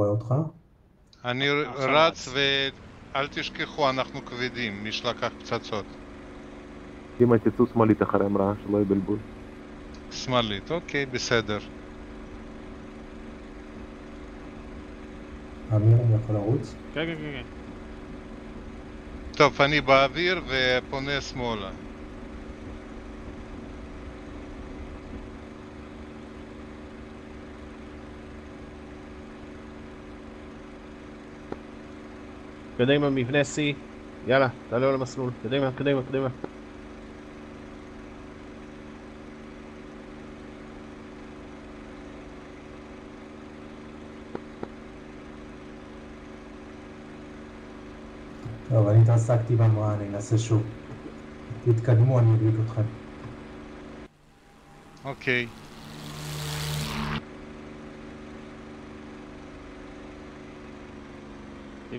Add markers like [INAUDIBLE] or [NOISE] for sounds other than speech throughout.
רואה אותך. אני עכשיו רץ. ואל תשכחו, אנחנו כבדים, מי שלקח פצצות. אמא תצאו שמאלית אחרי המראה, שלא יהיה בלבול. שמאלית, אוקיי, בסדר. אמיר, אני יכול לרוץ? כן, כן, כן, כן. טוב, אני באוויר ופונה שמאלה. קדימה, מבנה C. יאללה, תעלה על המסלול. קדימה, קדימה, קדימה. טוב, אני התעסקתי במראה, אני אנסה שוב. תתקדמו, אני אדליק אתכם. אוקיי. אמא,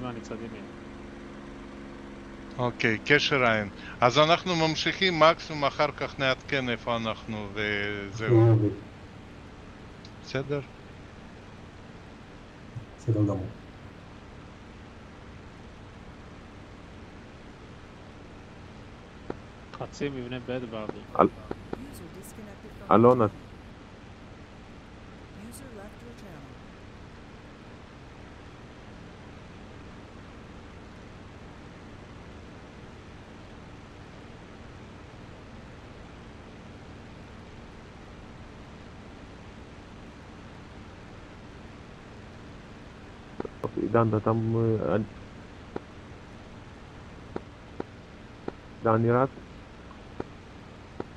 אני צד ימין. אוקיי, קשר עין. אז אנחנו ממשיכים, מקסימום אחר כך נעדכן איפה אנחנו וזהו. יובי, בסדר? בסדר גמור. חצי מבנה ב' באוויר. אלונה, user left your channel. עידן, אתה... מ- אני- עידן, אני רץ?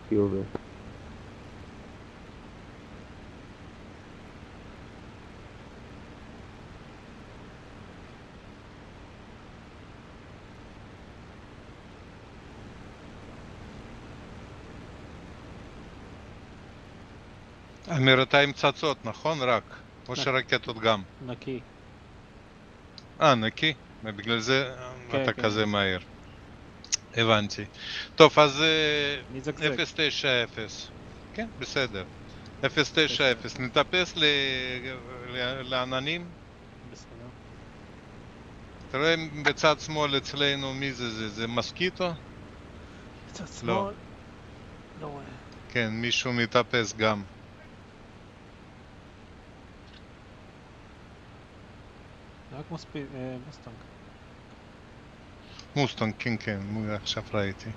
חיובי. אמיר, אתה עם פצצות, נכון? רק? או שרקטות גם? נקי. אה, נקי? ובגלל זה כן, אתה כן. כזה מהיר. הבנתי. טוב, אז אה, מי זגזג? 090. כן, בסדר. 090, נטפס ל- ל- לעננים. בסדר. אתה רואה בצד שמאל אצלנו מי זה? זה, זה מסקיטו? קצת לא. שמאל. לא רואה. כן, מישהו מטפס גם. רק מספיק, אה, מוסטנג. מוסטונג, כן, כן, עכשיו ראיתי.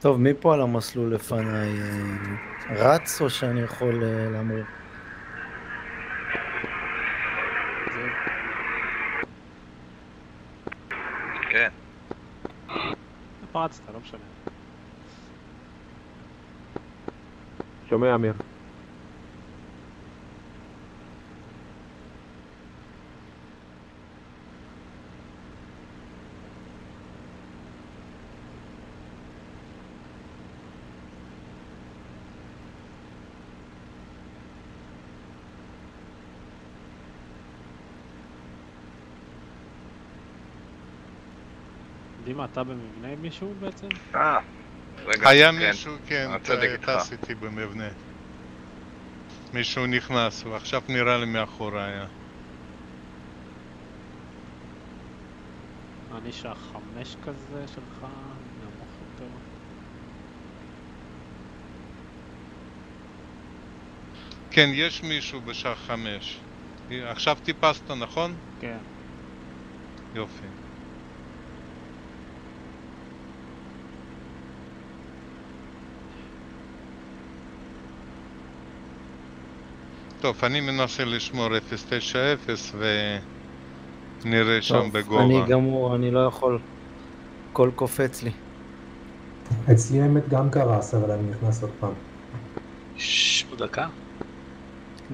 טוב, מי פה על המסלול לפניי? אה, רץ או שאני יכול אה, להמריא? זה... כן. פרצת, לא משנה. שומע, אמיר? דימה, אתה במבנה עם מישהו בעצם? אה, רגע, היה כן. מישהו, כן, הצדק איתך. טס איתי במבנה. מישהו נכנס, הוא עכשיו נראה לי מאחורי היה. אני שעה חמש כזה שלך, נמוך יותר. כן, יש מישהו בשעה חמש. עכשיו טיפסת, נכון? כן. יופי. טוב, אני מנסה לשמור 090 ונראה שם טוב, בגובה. אני גמור, אני לא יכול. הכל קופץ לי. אצלי האמת גם קרס, אבל אני נכנס עוד פעם. ששש, עוד דקה.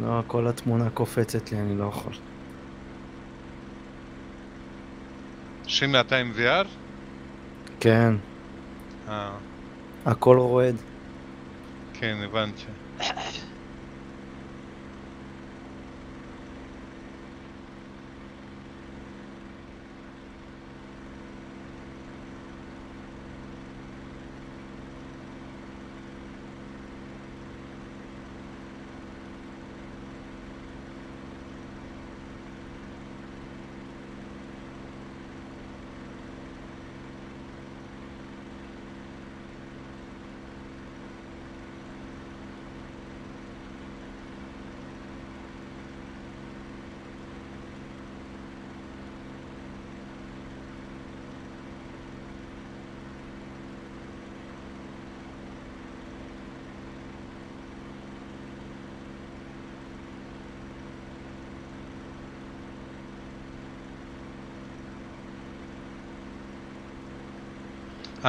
לא, כל התמונה קופצת לי, אני לא יכול. שימי, אתה עם VR? כן, אה, הכל רועד. כן, הבנתי.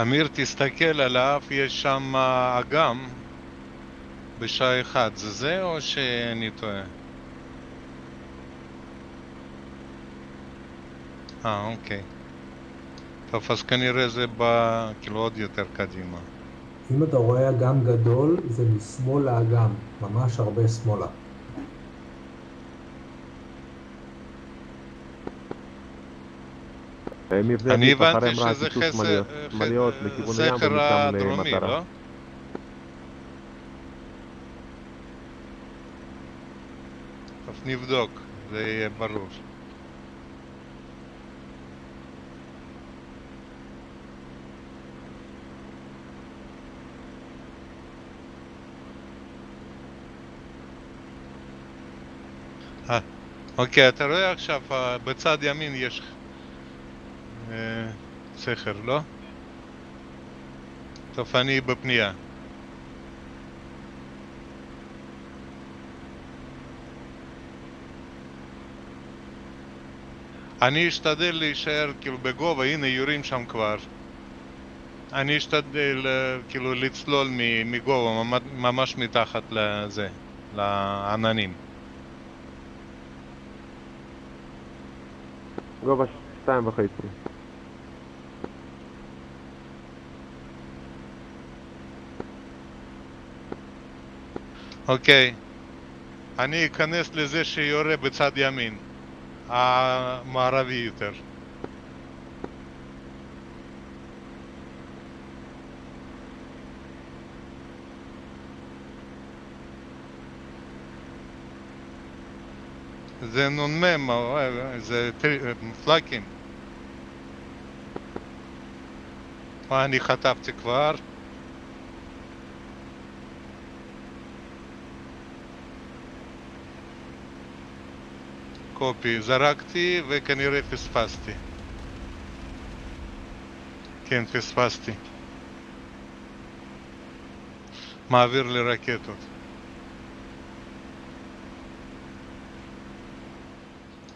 אמיר, תסתכל על האף, יש שם אגם בשעה אחת. זה זה או שאני טועה? אה, אוקיי. טוב, אז כנראה זה בא כאילו עוד יותר קדימה. אם אתה רואה אגם גדול, זה משמאל לאגם, ממש הרבה שמאלה. מבנה אני עדיף, הבנתי שזה חסר, מעליות- ח- מעליות לכיוון הים ומשם למטרה. לא? טוב, נבדוק, זה יהיה ברור. אה, אוקיי, אתה רואה עכשיו, אה, בצד ימין יש אה, סכר, לא? טוב, אני בפנייה. אני אשתדל להישאר כאילו בגובה, הנה יורים שם כבר. אני אשתדל אה, כאילו לצלול מגובה, ממ- ממש מתחת לזה, לעננים. גובה שתיים וחצי. אוקיי. אני אכנס לזה שיורה בצד ימין. המערבי יותר. זה נ"מ, זה פלאקים. מה אני חטפתי כבר? קופי, זרקתי וכנראה פספסתי. כן, פספסתי. מעביר לרקטות.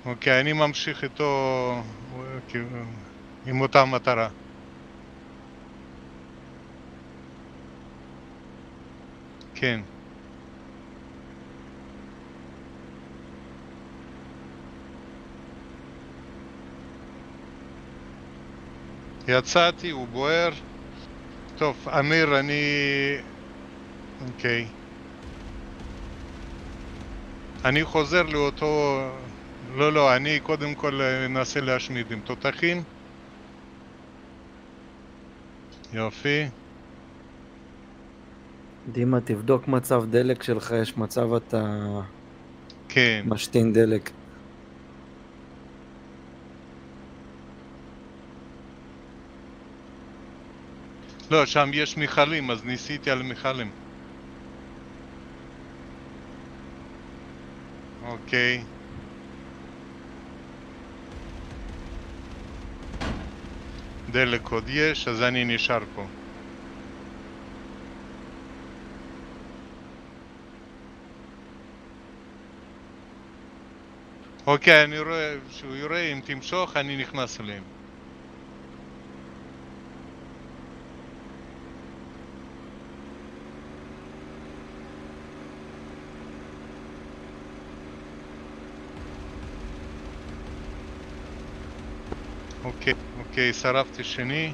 אוקיי, אני ממשיך איתו אה, עם אותה מטרה. כן. יצאתי, הוא בוער. טוב, אמיר, אני... אוקיי. אני חוזר לאותו... לא, לא, אני קודם כל אנסה להשמיד עם תותחים. יופי. דימה, תבדוק מצב דלק שלך, יש מצב אתה כן. משתין דלק. לא, שם יש מכלים, אז ניסיתי על מכלים. אוקיי. דלק עוד יש, אז אני נשאר פה. אוקיי, אני רואה שהוא יורה, אם תמשוך, אני נכנס אליהם. אוקיי, שרפתי שני.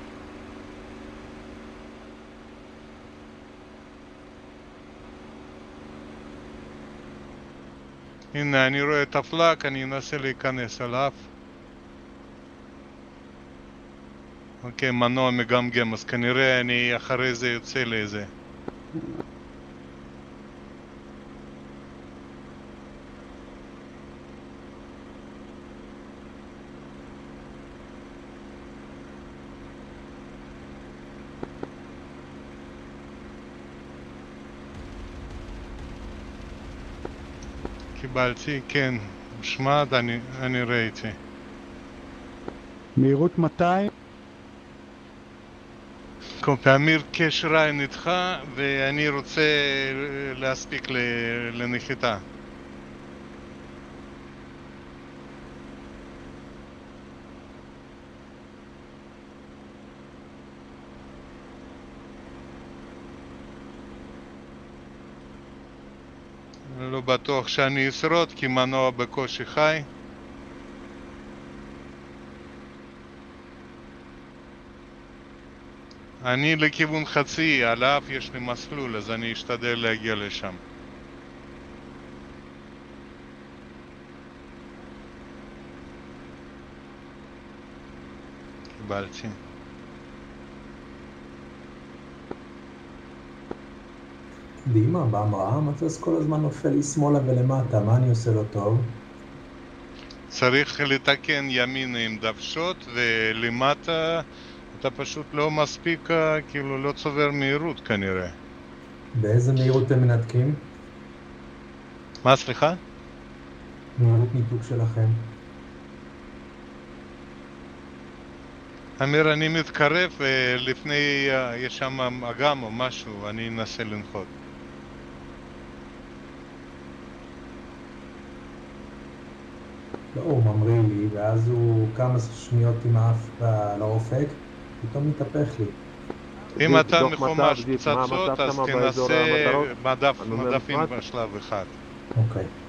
הנה, אני רואה את הפלאק, אני אנסה להיכנס אליו. אוקיי, מנוע מגמגם, אז כנראה אני אחרי זה יוצא לאיזה. קיבלתי, כן, הושמד, אני, אני ראיתי. מהירות 200, קופי, אמיר קשר עין איתך, ואני רוצה להספיק לנחיתה. לא בטוח שאני אשרוד, כי מנוע בקושי חי. אני לכיוון חצי, על האף יש לי מסלול, אז אני אשתדל להגיע לשם. קיבלתי. דימה, בהמראה המטוס כל הזמן נופל לי שמאלה ולמטה, מה אני עושה לא טוב? צריך לתקן ימינה עם דוושות, ולמטה אתה פשוט לא מספיק, אה, כאילו לא צובר מהירות כנראה. באיזה מהירות אתם מנתקים? מה, סליחה? מהירות ניתוק שלכם. אמיר, אני מתקרב, ולפני, אה, יש שם אגם או משהו, אני אנסה לנחות. לא, הוא ממריא לי, ואז הוא כמה שניות עם האף לאופק, פתאום מתהפך לי. אם אתה מחומש פצצות, אז תנסה? מדף, מדפים. בשלב אחד. אוקיי.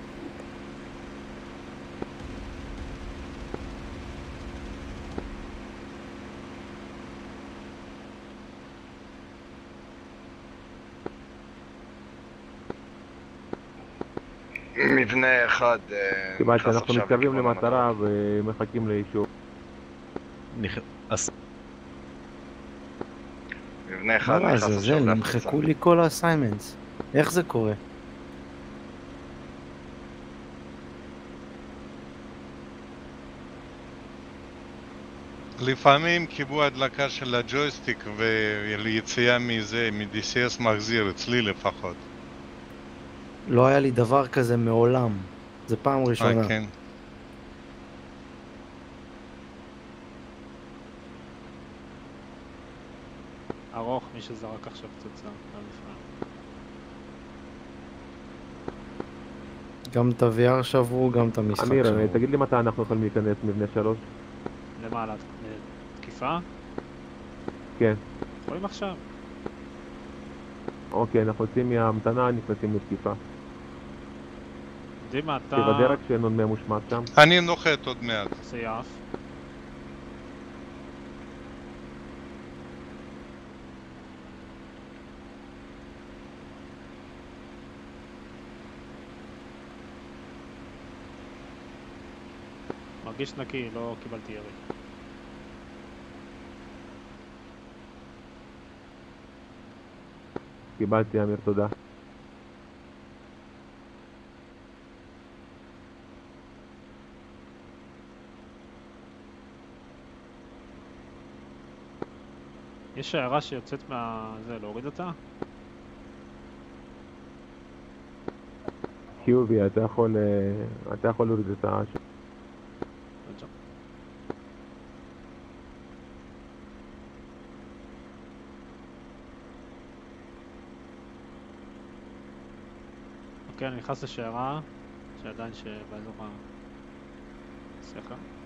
מבנה אחד אה, נכנס אנחנו עכשיו מתקרבים לכיוון למטרה ומחכים לאישור. מבנה אחד מה נכנס עכשיו לעזאזל, להפצה. נמחקו לי כל האסיימנטס. איך זה קורה? לפעמים קיבוע הדלקה של הג'ויסטיק וליציאה מזה, מ-DCS מחזיר, אצלי לפחות. לא היה לי דבר כזה מעולם. זה פעם ראשונה. אה, כן. ארוך, מי שזרק עכשיו פצצה. גם את ה-VR שברו, גם את המשחק אמיר, שברו. תגיד לי מתי אנחנו יכולים להיכנס מבנה שלוש? למעלה, אה, תקיפה? כן. יכולים עכשיו. אוקיי, אנחנו יוצאים מההמתנה, נכנסים לתקיפה. דימה, אתה תוודא רק שאין עוד ממושמע שם. אני נוחת עוד מעט. יעף. מרגיש נקי, לא קיבלתי ירי. קיבלתי, אמיר, תודה. יש הערה שיוצאת מה... זה, להוריד אותה? חיובי, אתה יכול, אה, אתה יכול להוריד את ה... אוקיי, אני נכנס לשיירה שעדיין שבאזור הסכר.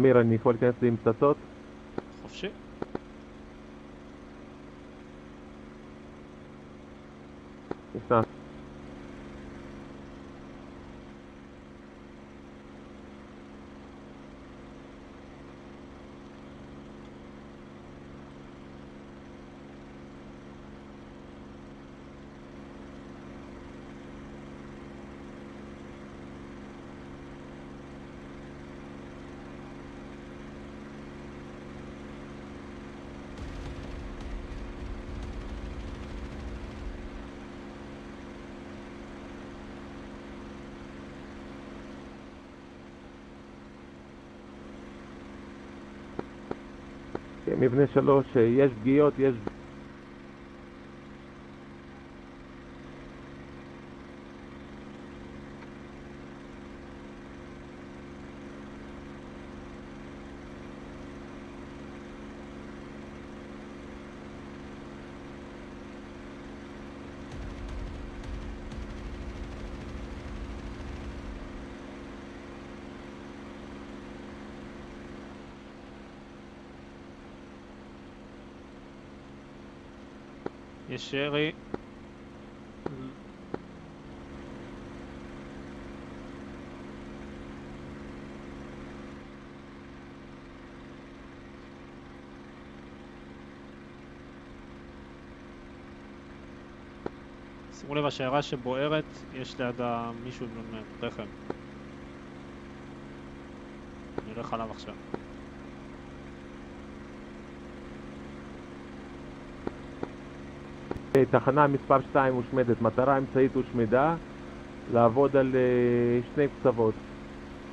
אמיר, אני יכול להיכנס לי עם פצצות? חופשי. נכנס. כן, מבנה שלוש, יש פגיעות, יש... יש ירי. שימו לב, השיירה שבוערת, יש לידה מישהו עם רחם. הולך עליו עכשיו. אה, תחנה מספר 2 הושמדת, מטרה אמצעית הושמדה, לעבוד על אה, שני קצוות.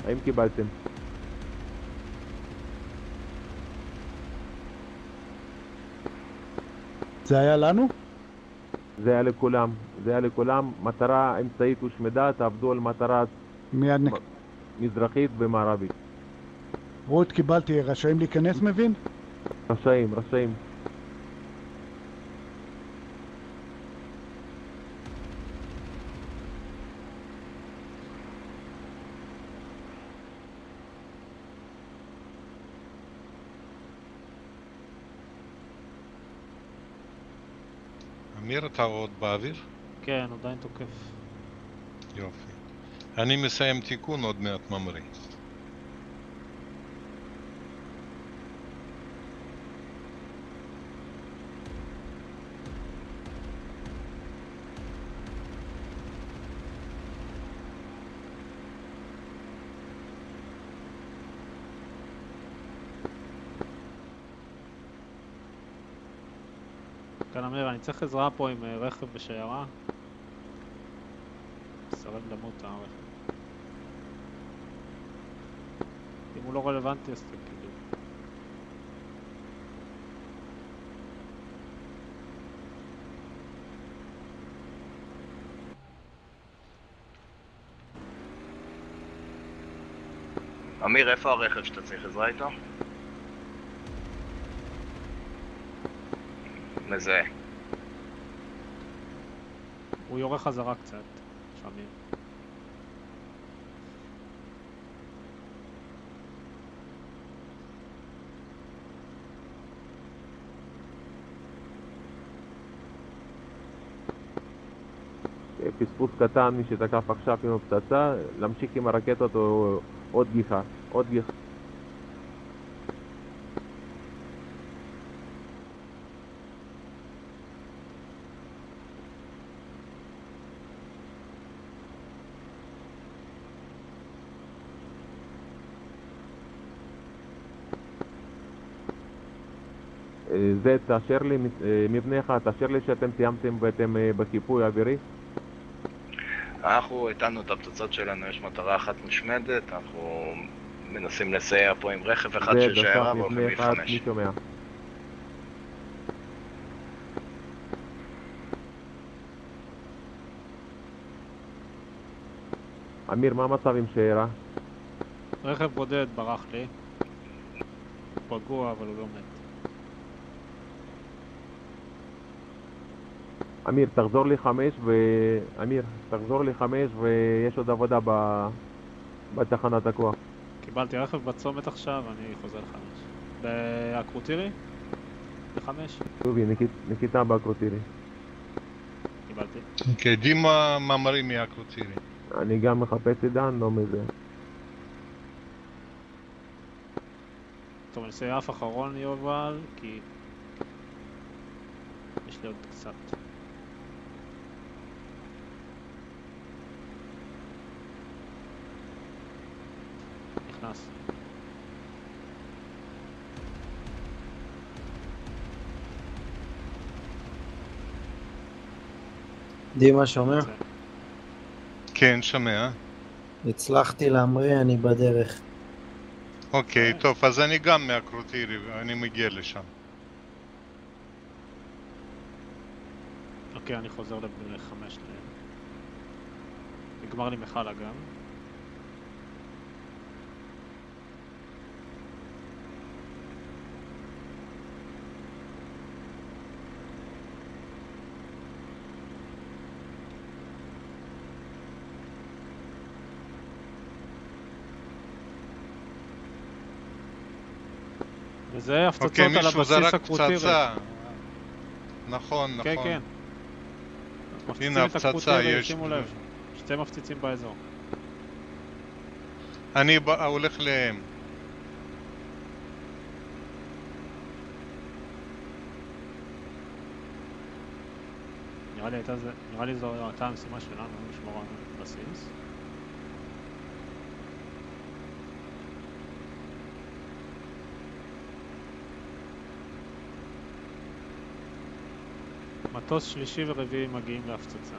האם קיבלתם? זה היה לנו? זה היה לכולם, זה היה לכולם, מטרה אמצעית הושמדה, תעבדו על מטרה מיד נק... מזרחית ומערבית. רות, קיבלתי, רשאים להיכנס מבין? רשאים, רשאים. אמיר, אתה עוד באוויר? כן, עדיין תוקף. יופי. אני מסיים תיקון עוד מעט ממריא. כן, אמיר, אני צריך עזרה פה עם אה, רכב ושיירה. מסרב למות הרכב. אם הוא לא רלוונטי אז תגידו. אמיר, איפה הרכב שאתה צריך עזרה איתו? מזהה. הוא יורה חזרה קצת, לפעמים. אה, פספוס קטן, מי שתקף עכשיו עם הפצצה, להמשיך עם הרקטות או עוד גיחה, עוד גיחה. אה, זה תאשר לי, אה, מבנה אחד, תאשר לי שאתם סיימתם ואתם אה, בחיפוי אווירי. אנחנו הטענו את הפצצות שלנו, יש מטרה אחת מושמדת, אנחנו מנסים לסייע פה עם רכב אחד של שיירה. מי שומע? אמיר, מה המצב עם שיירה? רכב בודד ברח לי. פגוע אבל הוא לא מת. אמיר, תחזור לי חמש ו... אמיר, תחזור לי חמש ויש עוד עבודה ב... בתחנת הכוח. קיבלתי רכב בצומת עכשיו, אני חוזר לחמש. באקרוטירי? בחמש? שובי, ניקיט- ניקיטה באקרוטירי. קיבלתי. אוקיי, דימה ממריא מהקרוצירי. אני גם מחפש עידן, לא מזה. טוב, אני אעשה אף אחרון יובל, כי... יש לי עוד קצת. נכנס. דימה שומע? כן, שומע. הצלחתי להמריא, אני בדרך. אוקיי, טוב, אז אני גם מהקרוטירי, ואני מגיע לשם. אוקיי, אני חוזר לב- לחמש. ל- נגמר לי מחלה גם. וזה הפצצות אוקיי, על מישהו הבסיס זרק הקרוטירי. פצצה. נכון, כן, נכון. כן. הנה, את הפצצה, יש- שימו לב. שתי מפציצים באזור. אני בא- הולך להם. נראה לי הייתה זה, נראה לי זו הייתה המשימה שלנו, לשמור על בסיס. מטוס שלישי ורביעי מגיעים להפצצה.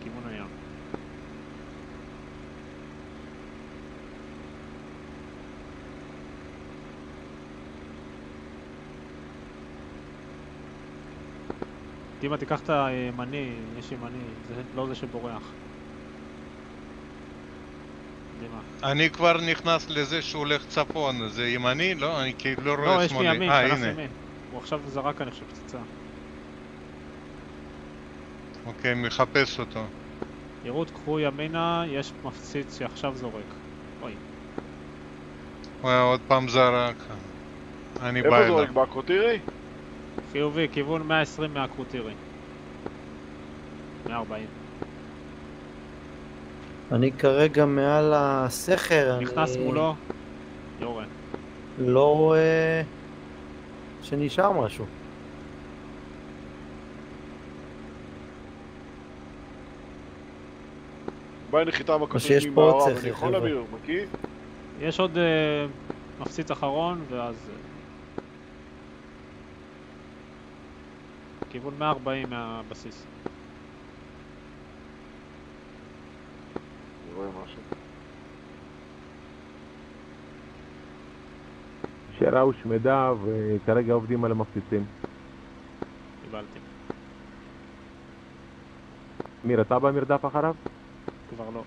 כיוון הים. דימה תיקח את הימני, יש ימני, זה לא זה שבורח. דימה. אני כבר נכנס לזה שהוא הולך צפון, זה ימני? לא, אני כאילו לא לא, רואה יש שמאלי. מימין, אה, שלח הנה. ימין. הוא עכשיו זרק אני חושב פצצה. אוקיי, מחפש אותו. ירות, קחו ימינה, יש מפציץ שעכשיו זורק. אוי, היה עוד פעם זרק. אני בא איפה אליו. זורק? באקרוטירי? חיובי, כיוון 120 מהקרוטירי. 140. אני כרגע מעל הסכר, נכנס אני מולו, יורה. לא רואה שנשאר משהו. בא נחיתה עוד ממערב, אני יכול. להעביר, מקיא? יש עוד אה, מפציץ אחרון, ואז... אה, כיוון 140 מהבסיס. אני רואה משהו. השיירה הושמדה וכרגע עובדים על המפציצים. קיבלתי. אמיר, אתה במרדף אחריו? כבר לא.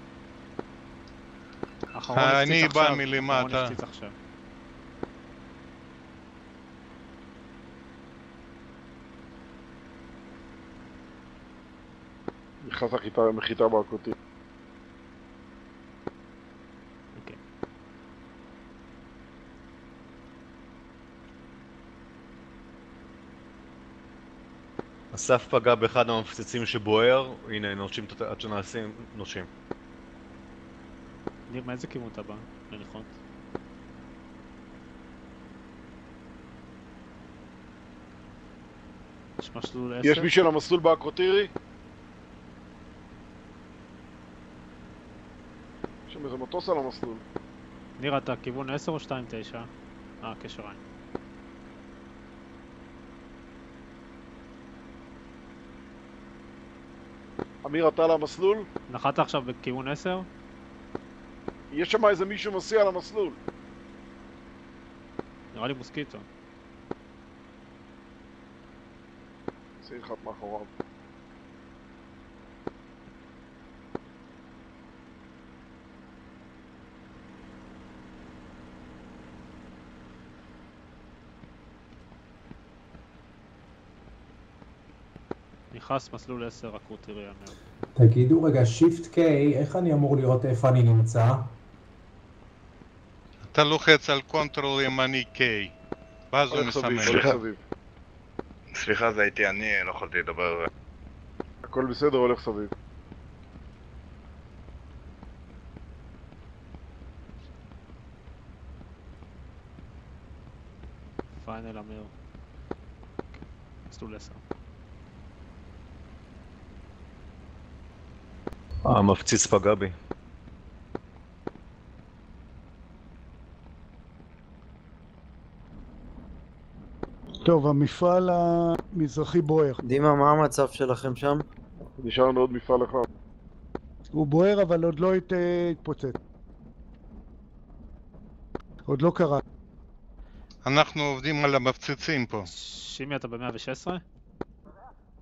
האחרון אה, אני בא מלמטה. נכנס לחיטה- מחיתה באקרוטירי. אוקיי. אסף פגע באחד המפציצים שבוער, הנה נושים, עד שנעשים, נושים. ניר, מאיזה כיוון אתה בא? לנחות? יש מסלול 10? יש מישהו על המסלול באקרוטירי? יש שם איזה מטוס על המסלול. ניר, אתה כיוון 10 או 2-9? אה, קשר עין. אמיר, אתה על המסלול? נחת עכשיו בכיוון 10? יש שם איזה מישהו מסיע על המסלול. נראה לי מוסקיטו. לך מאחוריו. נכנס מסלול 10, הקרוטירי אמר. תגידו רגע, שיפט K, איך אני אמור לראות איפה אני נמצא? אתה לוחץ על control ימני K, ואז הוא מסמן. סליחה, זה הייתי אני, לא יכולתי לדבר. הכל בסדר, הולך סביב. final אמיר. מסלול 10. המפציץ פגע בי. טוב, המפעל המזרחי בוער. דימה, מה המצב שלכם שם? נשאר לנו עוד מפעל אחד. הוא בוער אבל עוד לא הת- התפוצץ. עוד לא קרה. אנחנו עובדים על המפציצים פה. שימי, אתה ב-116?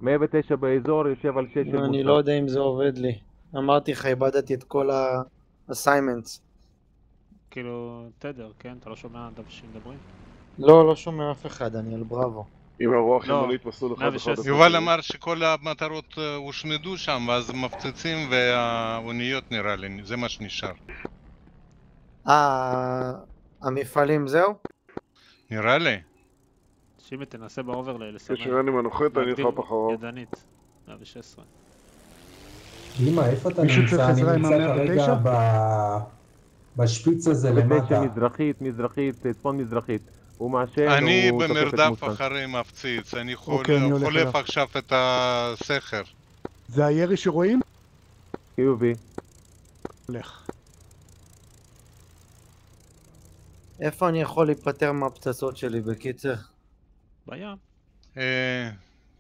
109 באזור, יושב על 6 אני לא יודע אם זה עובד לי. אמרתי לך, איבדתי את כל ה-assignments. כאילו, תדר, כן? אתה לא שומע אנשים מדברים? לא, לא שומע אף אחד, אני על בראבו. עם הרוח לא, ימנית מסלול אחד 116. אחד. יובל אמר שכל המטרות אה, הושמדו שם, ואז מפציצים והאוניות נראה לי, זה מה שנשאר. אה, המפעלים זהו? נראה לי. שימי, תנסה באוברלי לסמן. יש רן עם הנוחת, אני נלחם אחריו. ידנית. 116. דימה, איפה אתה נמצא? אני נמצא כרגע? ב- בשפיץ הזה למטה. מזרחית, מזרחית, צפון מזרחית. הוא מעשן, אני במרדף. אחרי מפציץ, אני חול- אוקיי, חולף. עכשיו את הסכר. זה הירי שרואים? חיובי. הולך. איפה אני יכול להיפטר מהפצצות שלי בקיצר? בים. אה,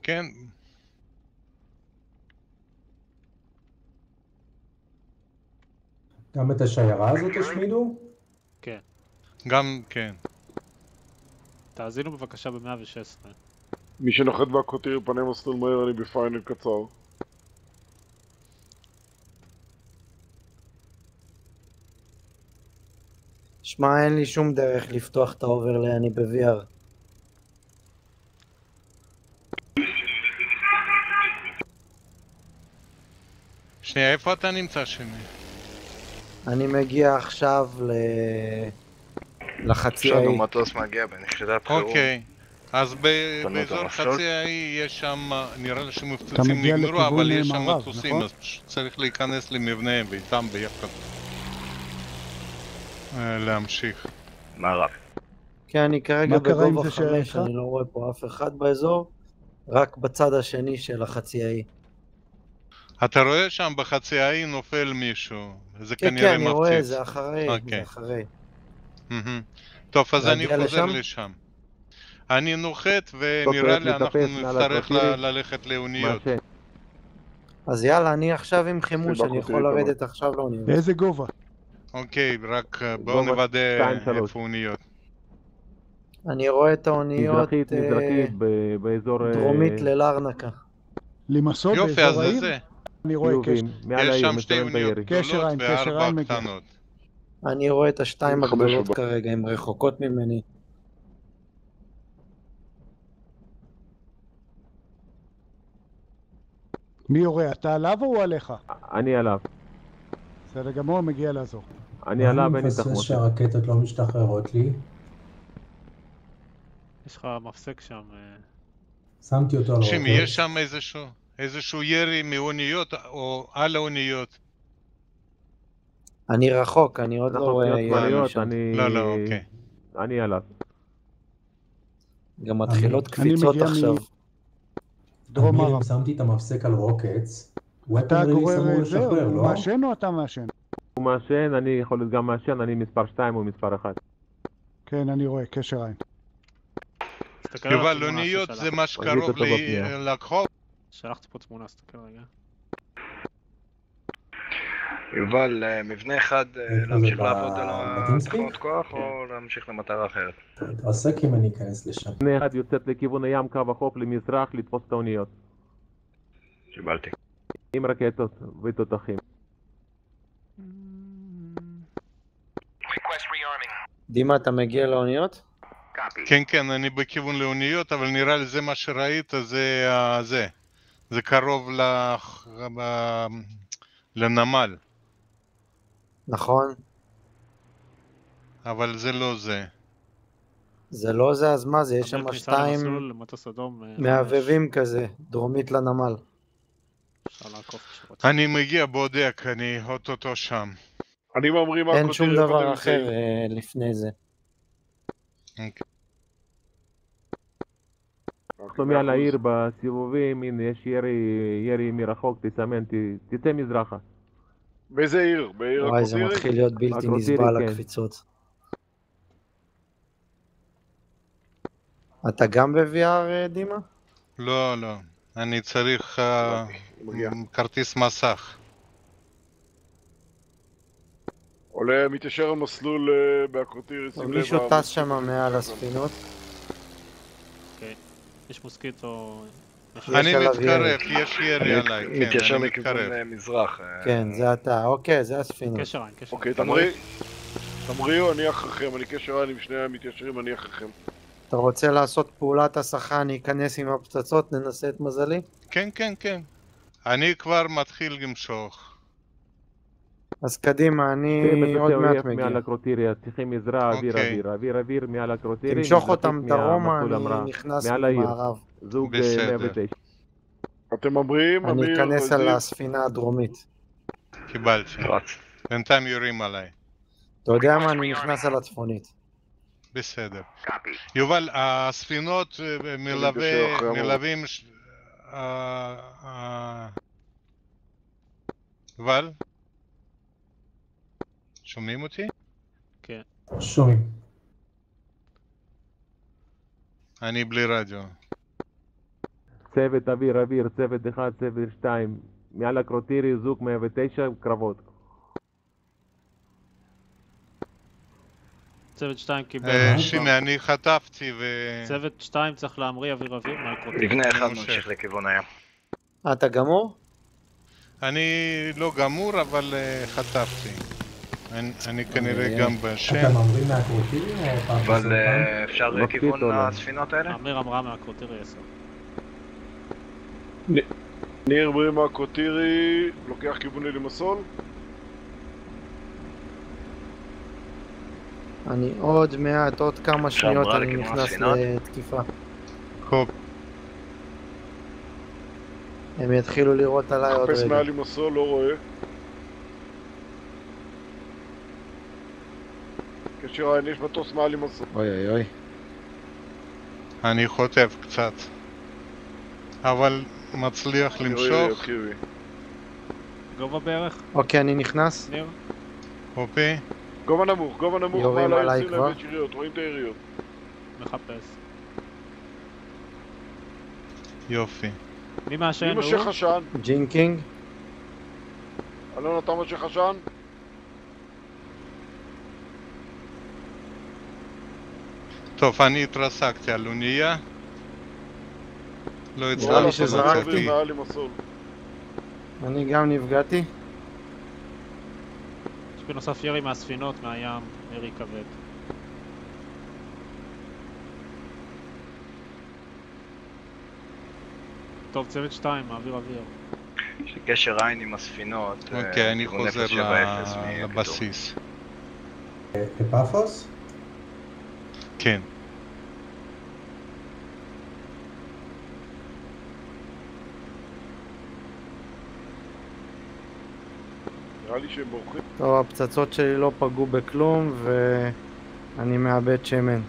כן, גם את השיירה הזאת השמידו? כן. גם כן. תאזינו בבקשה ב-116. מי שנוחת באקרוטיר פני מסלול מהיר, אני בפיינל קצר. שמע, אין לי שום דרך לפתוח את האוברלי, אני ב-VR. שנייה, איפה אתה נמצא שני? אני מגיע עכשיו ל... לחצי יש האי. מטוס מגיע בנחיתת חירום. אוקיי. אז באזור. חצי האי יש שם, נראה לי מגיע נגמרו, אבל אה, יש שם מערב, מטוסים, נכון? אז צריך להיכנס למבנה ואיתם ביחד אה, להמשיך. מערב. כן, אני כרגע בגובה חמש? אני לא רואה פה אף אחד באזור, רק בצד השני של החצי האי. אתה רואה שם בחצי האי נופל מישהו, זה כן, כנראה כן, אני רואה, מפציץ. זה אחרי, אוקיי. זה אחרי. מהמם. טוב, אז אני חוזר לשם? לשם. אני נוחת ונראה לי אנחנו נצטרך. ללכת לאוניות. אז יאללה, אני עכשיו עם חימוש, אני יכול. לרדת עכשיו לאוניות. באיזה גובה? אוקיי, רק אה, בואו גובה נוודא. איפה אוניות. אני רואה את האוניות מזרחית, אה, באזור... אה, דרומית ללרנקה. לימסול יופי, אז באזור זה העיר? זה. אני רואה קשר. יש שם שתי אוניות גדולות עין, קשר וארבע עין מגיע. קטנות. אני רואה את השתיים הגדולות. כרגע, הן רחוקות ממני. מי יורה? אתה עליו או הוא עליך? אני עליו. בסדר גמור, מגיע לעזור. אני עליו, אין לי אני מפספס תחמושת. שהרקטות לא משתחררות לי. יש לך מפסק שם. אה, שמתי אותו על תקשיב, רוקט. יש שם איזשהו, איזשהו ירי מאוניות או על האוניות. אני רחוק, אני עוד לא רואה שמאליות, משם. אני... לא, לא, אוקיי. אני עליו. גם מתחילות אני קפיצות עכשיו. דרום אני מערב. שמתי את המפסק על רוקטס. אתה גורר את זה, הוא לא? מעשן או אתה מעשן? הוא מעשן, אני יכול להיות גם מעשן, אני מספר 2 הוא מספר 1. כן, אני רואה, קשר עין. יובל, אוניות. זה מה שקרוב אותו בפנייה. ל- לחוף. שלחתי פה תמונה, תסתכל רגע. יובל, אה, מבנה אחד, אה, להמשיך לעבוד על? התחנות כוח או להמשיך למטרה אחרת? תתרסק אם אני אכנס לשם. בני אחד יוצאת לכיוון הים, קו החוף למזרח, לתפוס את האוניות. קיבלתי. עם רקטות ותותחים. דימה, אתה מגיע לאוניות? כן, כן, אני בכיוון לאוניות, אבל נראה לי זה מה שראית, זה זה. זה קרוב לח- לנמל, נכון. אבל זה לא זה. זה לא זה, אז מה זה? יש שם שתיים אדום. אה, מהבהבים כזה, דרומית לנמל. אני מגיע, בודק, אני אוטוטו שם. אני ממריא אין מהקרוטיר. שום דבר אחר נמצאים? אה, לפני זה. אנחנו מעל העיר בסיבובים, הנה יש ירי, ירי מרחוק, תסמן, ת- תצא מזרחה. באיזה עיר? בעיר וואי, זה? מתחיל להיות בלתי נסבל כן. הקפיצות. אתה גם ב-VR, אה, דימה? לא, לא. אני צריך אה, מגיע. כרטיס מסך. עולה, מתיישר על מסלול אה, שים לב. מישהו טס שם מעל הספינות? יש מוסקיטו. אני מתקרב. יש ירי עליי, כן, מתיישר מתקרב. אה, מזרח. אה, כן, זה אתה. אוקיי, זה הספינות. קשר עין, קשר אוקיי, עין. תמריא. תמריאו, אני אחריכם, אני קשר עין עם שני המתיישרים, אני אחריכם. אתה רוצה לעשות פעולת הסחה, אני אכנס עם הפצצות, ננסה את מזלי? כן, כן, כן. אני כבר מתחיל למשוך. אז קדימה, אני עוד מעט מגיע. מעל הקרוטיריה, צריכים עזרה, אוויר, אוקיי. אוויר, אוויר, אוויר מעל הקרוטיריה. תמשוך אותם דרומה, אני. נכנס. במערב. זוג אה, בסדר. 109. אתם ממריאים, אני אכנס על? הספינה הדרומית. קיבלתי. בינתיים יורים עליי. אתה יודע מה? אני נכנס על הצפונית. בסדר. יובל, הספינות אה. מלווים... אה, אה, יובל? שומעים אותי? שומעים. אני בלי רדיו. צוות אוויר אוויר, צוות 1, צוות 2, מעל הקרוטירי, זוג 109, קרבות. צוות 2 קיבל. אה, שימי, אני חטפתי ו... צוות 2 צריך להמריא אוויר אוויר מהקרוטירי. מבנה אחד. ממשיך לכיוון הים. אתה גמור? אני לא גמור, אבל אה, חטפתי. אני, אני כנראה אה, גם או פעם אבל אה, אפשר מקפיד לכיוון לא? הספינות האלה? אמיר אמרה מהקרוטירי 10. ניר ברימה קוטירי, לוקח כיוון ללימסול. אני עוד מעט, עוד כמה שניות אני נכנס? לתקיפה. קופ. הם יתחילו לירות עליי עוד מחפש רגע. מעל לימסול, לא רואה. קשר עין, יש מטוס מעל לימסול. אוי אוי אוי. אני חוטף קצת. אבל מצליח למשוך. גובה בערך, אוקיי, אני נכנס. ניר? אופי. גובה נמוך, גובה נמוך, יורים עליי כבר? רואים את היריות. מחפש. יופי. מי מעשן? מי מושך? עשן? jinking. אלון, אתה מושך עשן? טוב, אני התרסקתי על אונייה. לא הצלחתי שזרקתי. אני גם נפגעתי. יש בנוסף ירי מהספינות, מהים, ירי כבד. טוב, צוות 2, מעביר אוויר. יש לי קשר עין עם הספינות. אוקיי, אני חוזר 070 ל- מקיטור. לבסיס. בפאפוס? כן. נראה לי שהם בורחים. טוב, הפצצות שלי לא פגעו בכלום ואני מאבד שמן.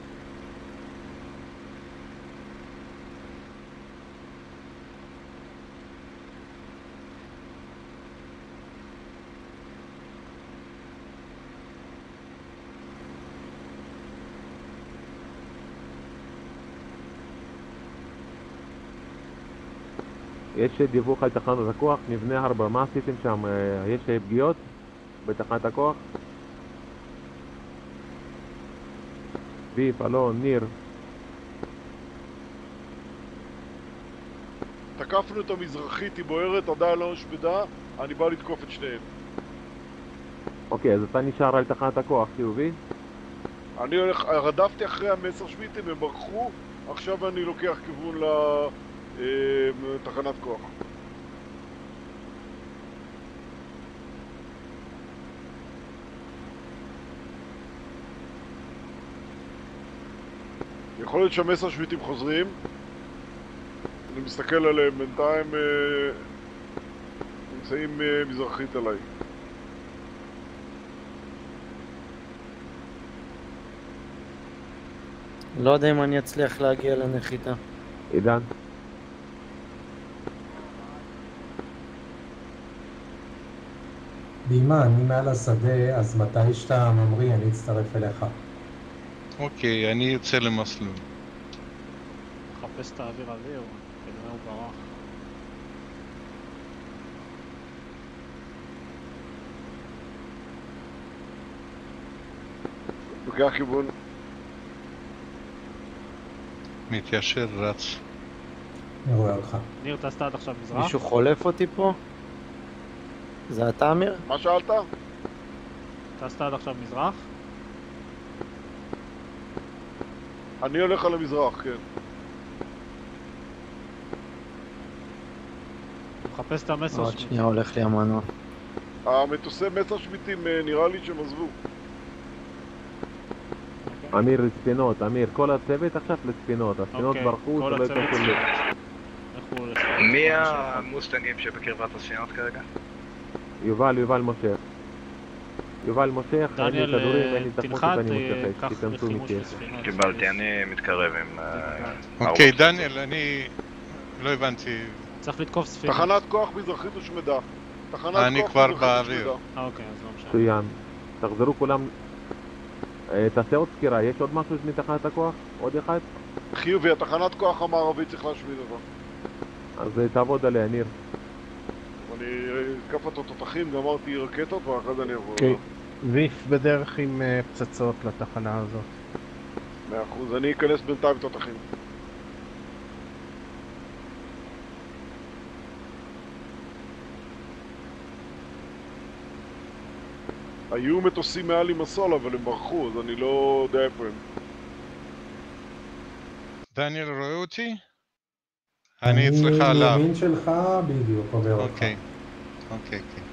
יש דיווח על תחנת הכוח, מבנה 4, מה עשיתם שם? אה, יש אה, פגיעות בתחנת הכוח? ביף, אלון, ניר, תקפנו את המזרחית, היא בוערת, עדיין לא הושמדה, אני בא לתקוף את שניהם. אוקיי, אז אתה נשאר על תחנת הכוח, חיובי? אני הולך, רדפתי אחרי המסר שמיטים, הם ברחו, עכשיו אני לוקח כיוון לתחנת כוח. יכול להיות שהמסר שמיטים חוזרים. אני מסתכל עליהם, בינתיים אה, נמצאים אה, מזרחית עליי. לא יודע אם אני אצליח להגיע לנחיתה. עידן? דימה, אני מעל השדה, אז מתי שאתה ממריא אני אצטרף אליך. אוקיי, אני יוצא למסלול. מחפש את האוויר אוויר, כנראה הוא ברח. לוקח כיוון מתיישר, רץ. אני רואה אותך. ניר, טסת עד עכשיו מזרח? מישהו חולף אותי פה? זה אתה אמיר? מה שאלת? טסת עד עכשיו מזרח? אני הולך על המזרח, כן. מחפש את המסר עוד. שנייה הולך לי המנוע. המטוסי מסר שמיטים אה, נראה לי שהם עזבו. אמיר לספינות, אמיר, כל הצוות עכשיו לספינות, הספינות אוקיי, ברחו, כל שלא לספינות. מי המוסטנגים שבקרבת הספינות כרגע? יובל, יובל מושך. יובל מושך, אין לי כדורים, אה, אין לי תחמושת, אני אה, מושך, קח תיכנסו לחימוש מכיר. בספינות. קיבלתי, אני מתקרב עם... אה, אוקיי. דניאל, אני לא הבנתי. צריך לתקוף ספינות. תחנת כוח מזרחית הושמדה. תחנת אני כבר באוויר. אה, אוקיי, אז לא משנה. מצוין. תחזרו כולם. אה, תעשה עוד סקירה, יש עוד משהו מתחנת הכוח? עוד אחד? חיובי, התחנת כוח המערבית צריך להשמיד אותה. אז אה, תעבוד עליה, ניר. אני אקף את התותחים, גמרתי רקטות ואחרי זה אני אעבור. אוקיי. ויף בדרך עם אה, פצצות לתחנה הזאת. מאה אחוז, אני אכנס בינתיים תותחים. היו מטוסים מעל עם הסול, אבל הם ברחו, אז אני לא יודע איפה הם. דניאל רואה אותי? אני אצלך אני עליו. לימין שלך, בדיוק, עובר אותך. אוקיי. אוקיי, אוקיי.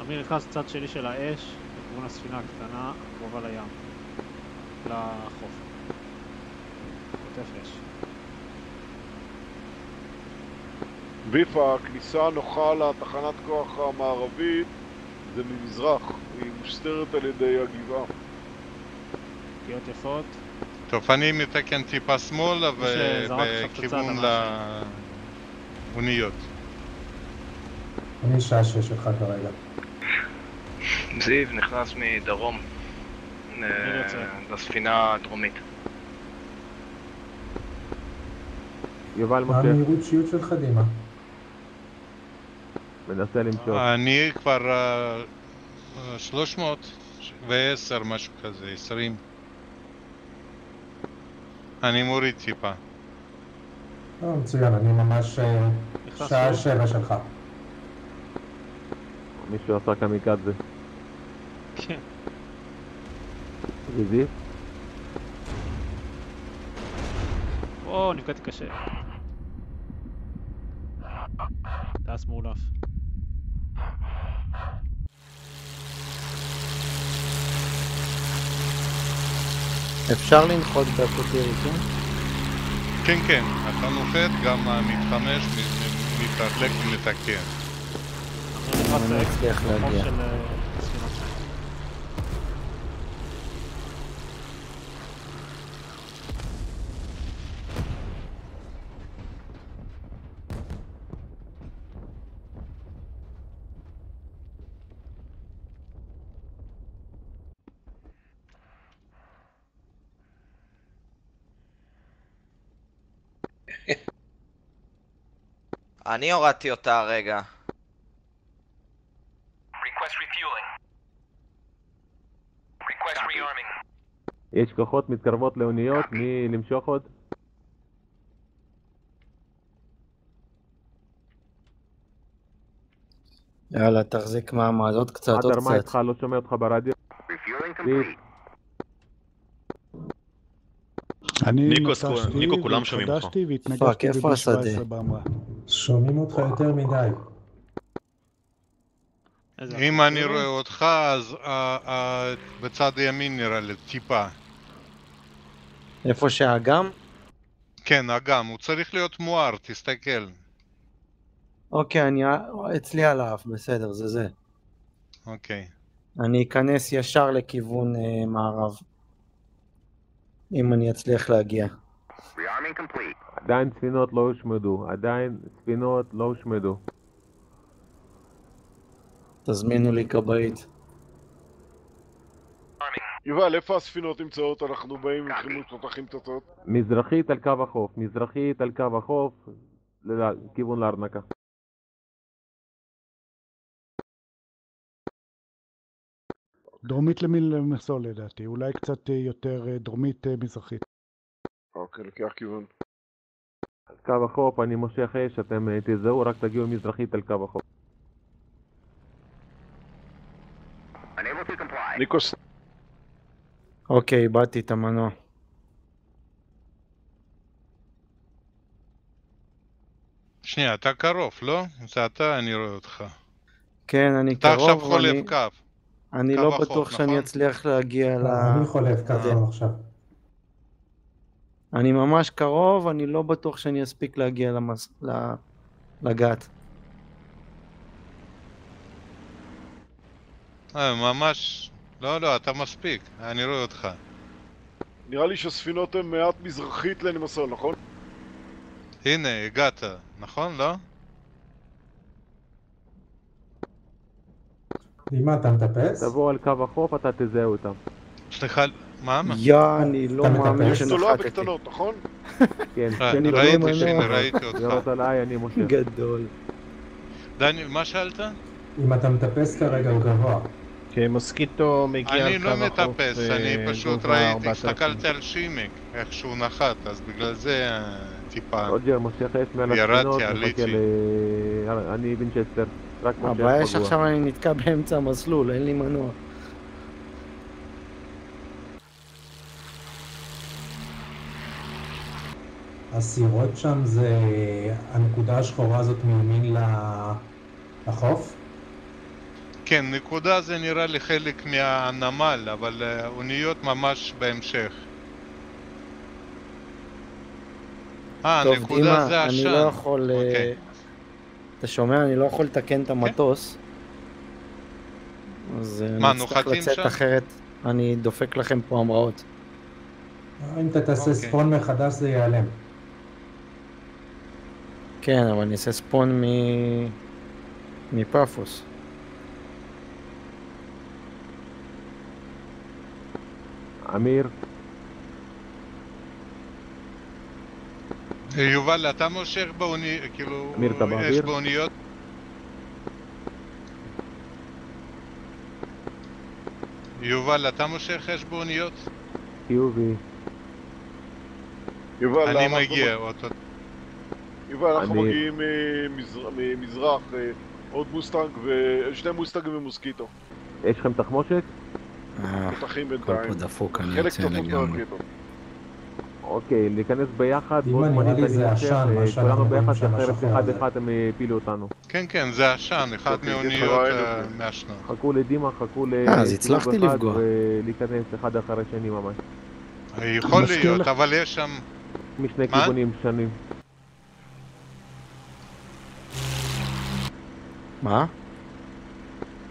אמיר נכנס לצד שלי של האש, לכיוון הספינה הקטנה, קרובה לים. לחוף. חוטף אש. ויף, הכניסה הנוחה לתחנת כוח המערבית זה ממזרח, היא מוסתרת על ידי הגבעה. פגיעות יפות. טוב, אני מתקן טיפה שמאלה ובכיוון לאוניות. אני שעה שש שלך כרגע. זיו נכנס מדרום אה, יוצא. לספינה הדרומית. יובל מה מושך, המהירות שיוט שלך, דימה? מנסה למשוך. אני כבר אה, אה, 310, משהו כזה, 20. אני מוריד טיפה. לא, מצוין, אני ממש אה, שעה. שבע שלך. מישהו עשה קמיקדזה. כן. זיזיף? או, נפגעתי קשה. טס מאולף. אפשר לנחות באקוטירי, כן? כן, כן, אתה נוחת, גם המתחמש מ- מ- מתדלק ומתקן. אני לחוף להגיע. של אה, ספינות שלהם. אני הורדתי אותה הרגע. יש כוחות מתקרבות לאוניות, מי למשוך עוד? יאללה, תחזיק מעמד עוד קצת, עוד עטר, מה קצת. איתך? לא שומע אותך ברדיו? אני ניקו, כולם שומעים אותך. והתנגשתי השדה? 17 בהמראה. שומעים אותך יותר מדי. אם? אני רואה אותך, אז אה, אה, בצד ימין נראה לי, טיפה. איפה שהאגם? כן, אגם, הוא צריך להיות מואר, תסתכל. אוקיי, אני... אצלי על האף, בסדר, זה זה. אוקיי. אני אכנס ישר לכיוון אה, מערב. אם אני אצליח להגיע. עדיין ספינות לא הושמדו, עדיין ספינות לא הושמדו. תזמינו לי כבאית. יובל, איפה הספינות נמצאות? אנחנו באים עם חימוש תותחים תוצאות. מזרחית על קו החוף, מזרחית על קו החוף, לכיוון לארנקה. דרומית למסול לדעתי, אולי קצת אה, יותר אה, דרומית אה, מזרחית. אוקיי, לוקח כיוון. על קו החוף, אני מושך אש, אתם תזהו, רק תגיעו מזרחית על קו החוף. ניקוס, אוקיי, איבדתי את המנוע. שנייה, אתה קרוב, לא? זה אתה, אני רואה אותך. כן, אני אתה קרוב. עכשיו חולף אני- קו. אני קו לא בטוח שאני נכון? אצליח להגיע ל... אני חולף. ככה עכשיו. אני ממש קרוב, אני לא בטוח שאני אספיק להגיע למס... לגת. אה, ממש... לא, לא, אתה מספיק, אני רואה אותך. נראה לי שהספינות הן מעט מזרחית לנמסול, נכון? הנה, הגעת, נכון? לא? אם אתה מטפס? תבוא על קו החוף, אתה תזהה אותם. סליחה, מה? מה? יא, אני לא אתה מאמין מטפס? שנחתתי. בקטנות, נכון? כן, שאני לא ראיתי. שהנה, ראיתי אותך. יורד עליי, אני מושך. גדול. דני, מה שאלת? אם אתה מטפס כרגע הוא גבוה. כשמוסקיטו מגיע אני על לא קו החוף, מטפס, אה, אני פשוט גובה ראיתי, 4,000. הסתכלתי על שימק, איך שהוא נחת, אז בגלל זה אה, טיפה... רוג'ר מושך אש מעל הספינות, מחכה. ל... אני וינצ'סטר, הבעיה. שעכשיו אני נתקע באמצע המסלול, אין לי מנוע. הסירות שם זה הנקודה השחורה הזאת מימין לחוף? כן, נקודה זה נראה לי חלק מהנמל, אבל אה, אוניות ממש בהמשך. אה, טוב, הנקודה דימה, זה אני עשן. לא יכול... אה, אוקיי. אתה שומע? אני לא יכול לתקן את המטוס. אז אה, מה, נוחתים לצאת שם? אחרת. אני דופק לכם פה המראות. אם אתה תעשה אוקיי. ספון מחדש זה ייעלם. כן, אבל אני אעשה ספון מ... מפאפוס. אמיר, יובל, אתה מושך באוניות, כאילו, אמיר, אתה יש באוויר? באוניות? יובל, אתה מושך אש באוניות? חיובי. יובל, אני מגיע, אותו... יובל, אנחנו אני- מגיעים ממזר- ממזרח, אה, עוד מוסטנג, ו- שני מוסטנגים ומוסקיטו. יש לכם תחמושת? אה, הכל בינתיים. פה דפוק, אני חלק לגמרי. מהרקטות. אוקיי, להיכנס ביחד, דימה, בו נראה לי אני זה עשן, אה, מה שאנחנו כולנו רואים ביחד, אחרת אחד. אחד הם הפילו אותנו. כן, כן, זה עשן, אחד אוקיי, מאוניות ראינו אה, את זה. מעשנות. חכו לדימה, חכו ל... אה, אז הצלחתי לפגוע. ולהיכנס אחד אחרי השני ממש. יכול להיות, אבל יש שם... משני? כיוונים שונים. מה?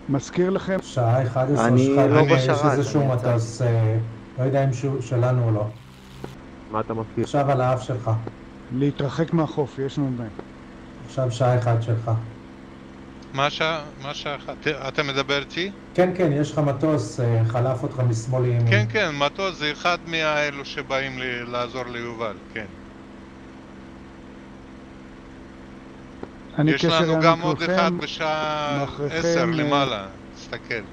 מזכיר לכם, שעה 11 אני שלך, לא הנה, יש בשרת, איזשהו אני. מטוס, אה, לא יודע אם שלנו או לא. מה אתה מזכיר? עכשיו על האף שלך. להתרחק מהחוף, יש לנו בהם. עכשיו שעה אחת שלך. מה השעה? מה השעה אחת? אתה מדבר איתי? כן, כן, יש לך מטוס, אה, חלף אותך משמאל לימין. כן, כן, מטוס זה אחד מהאלו שבאים לי- לעזור ליובל, כן. יש לנו גם עוד. אחד בשעה עשר אה, למעלה, תסתכל.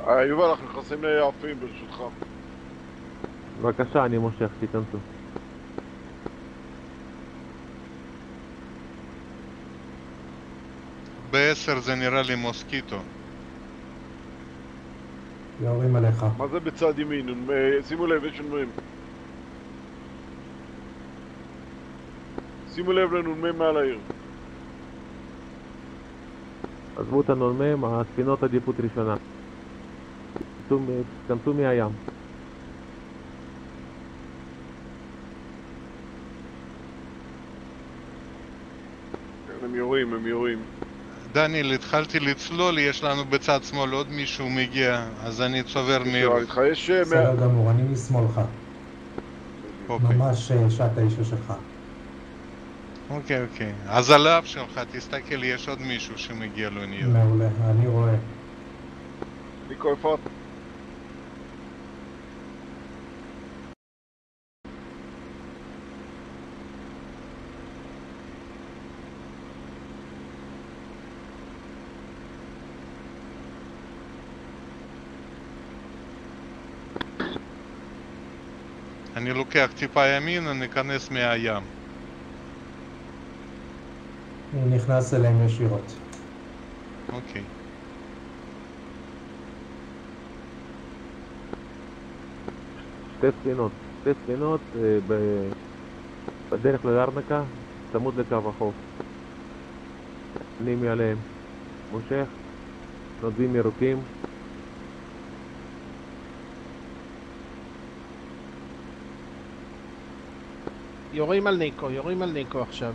אה, יובל, אנחנו נכנסים לעפים ברשותך. בבקשה, אני מושך, תיכנסו. בעשר זה נראה לי מוסקיטו. יורים עליך. מה זה בצד ימין? אה, שימו לב, יש נ"מ. שימו לב לנ"מ מעל העיר. עזבו את הנ"מ, הספינות עדיפות ראשונה. תיכנסו מהים. יורים, הם יורים. דניאל, התחלתי לצלול, יש לנו בצד שמאל עוד מישהו מגיע, אז אני צובר מהירות. יש... אה, בסדר מה- גמור, אני משמאלך. אוקיי, ממש אה, שעה תשע שלך. אוקיי, אוקיי. אז על האף שלך, תסתכל, יש עוד מישהו שמגיע לאוניות. מעולה, אני רואה. ניקו, איפה אני לוקח טיפה ימינה, ניכנס מהים. אני נכנס אליהם ישירות. אוקיי. שתי ספינות. שתי ספינות ב- בדרך ללרנקה, צמוד לקו החוף. אני מעליהם. מושך, נודדים ירוקים. יורים על ניקו, יורים על ניקו עכשיו.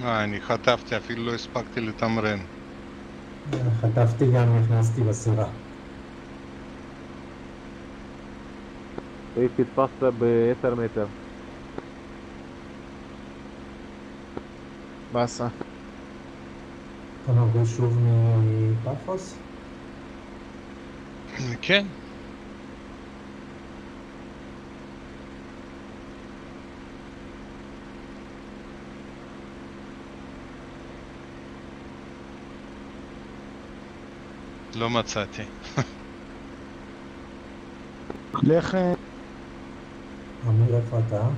אה, אני חטפתי, אפילו לא הספקתי לתמרן. חטפתי גם, נכנסתי בסירה. פספסת ב-10 מטר. באסה. אתה נורגש שוב מפאפוס? כן. לא מצאתי. לך... אמיר, איפה אתה?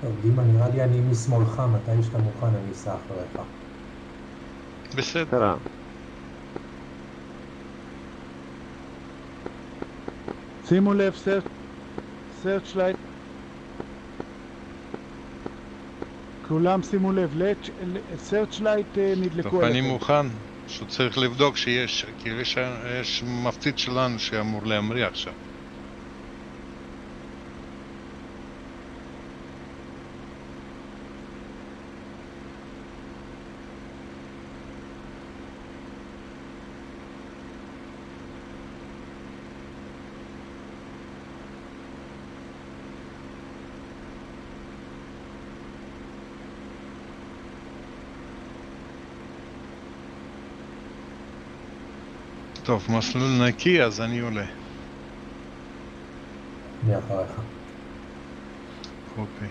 טוב, דימה, נראה לי אני משמאלך, מתי שאתה מוכן אני אסע אחריך. בסדר. שימו לב, searchlight. כולם שימו לב, searchlight נדלקו טוב, אני עליכם. מוכן. פשוט צריך לבדוק שיש, כאילו יש, יש מפציץ שלנו שאמור להמריא עכשיו. טוב, מסלול נקי, אז אני עולה. אני אחריך. קופי.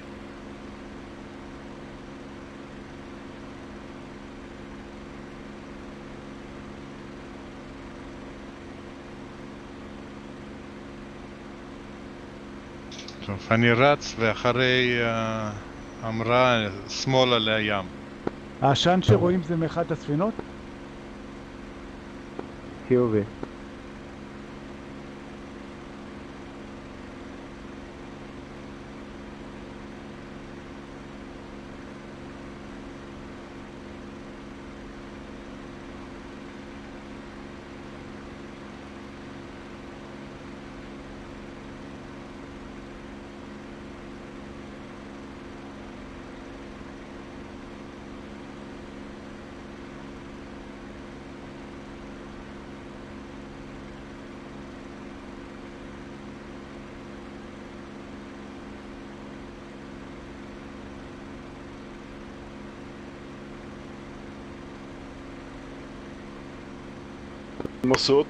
טוב, אני רץ ואחרי אה, המראה שמאלה לים. העשן שרואים זה מאחת הספינות? חיובי. מסות.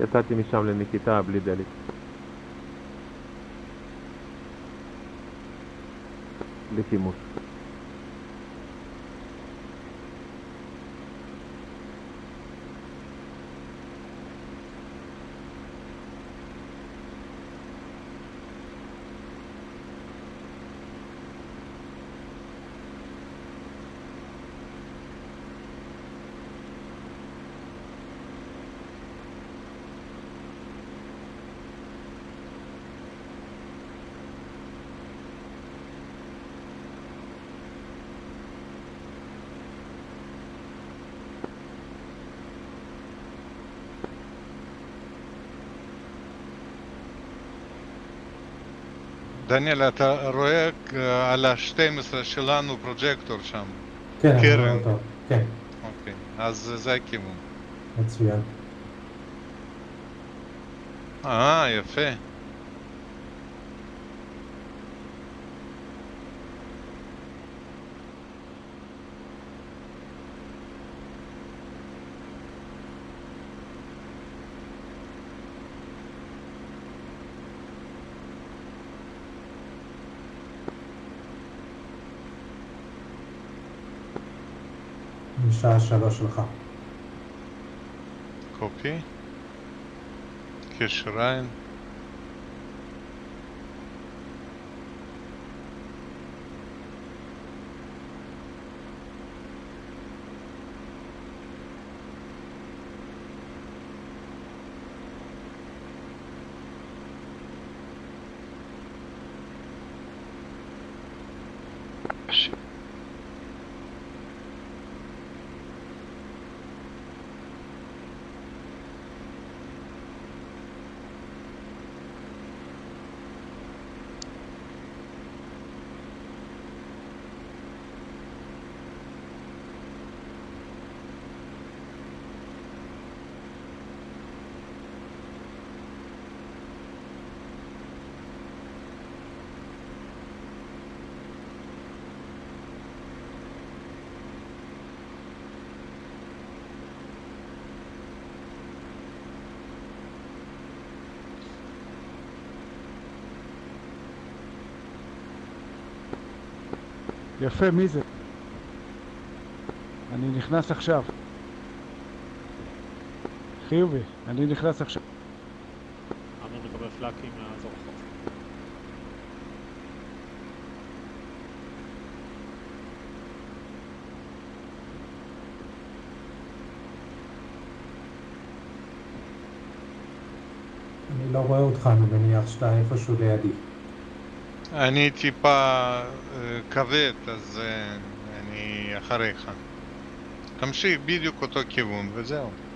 יצאתי משם לנקיטה בלי דלק. בלי שימוש. דניאל, אתה רואה אה, על ה-12 שלנו פרוג'קטור שם. כן, אני רואה קרן. אותו. כן, אוקיי, אז זה הכיוון. מצוין. אה, יפה. בשעה שלוש שלך. קופי. כשריין. יפה, מי זה? אני נכנס עכשיו. חיובי, אני נכנס עכשיו. אמור לקבל פלאקים מהאזור החוף. אני לא רואה אותך, אני מניח שאתה איפשהו לידי. אני טיפה אה, כבד, אז אה, אני אחריך. תמשיך בדיוק אותו כיוון, וזהו.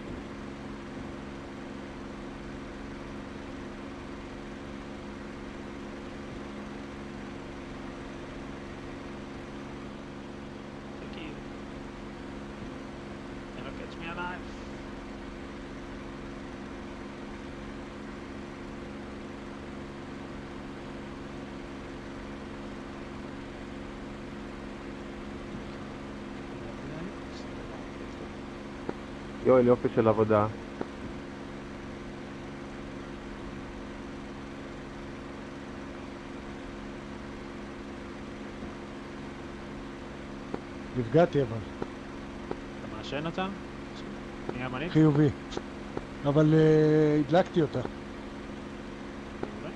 יואל, יופי של עבודה. נפגעתי אבל. אתה מעשן אותה? חיובי. אבל אה, הדלקתי אותה. מעולה.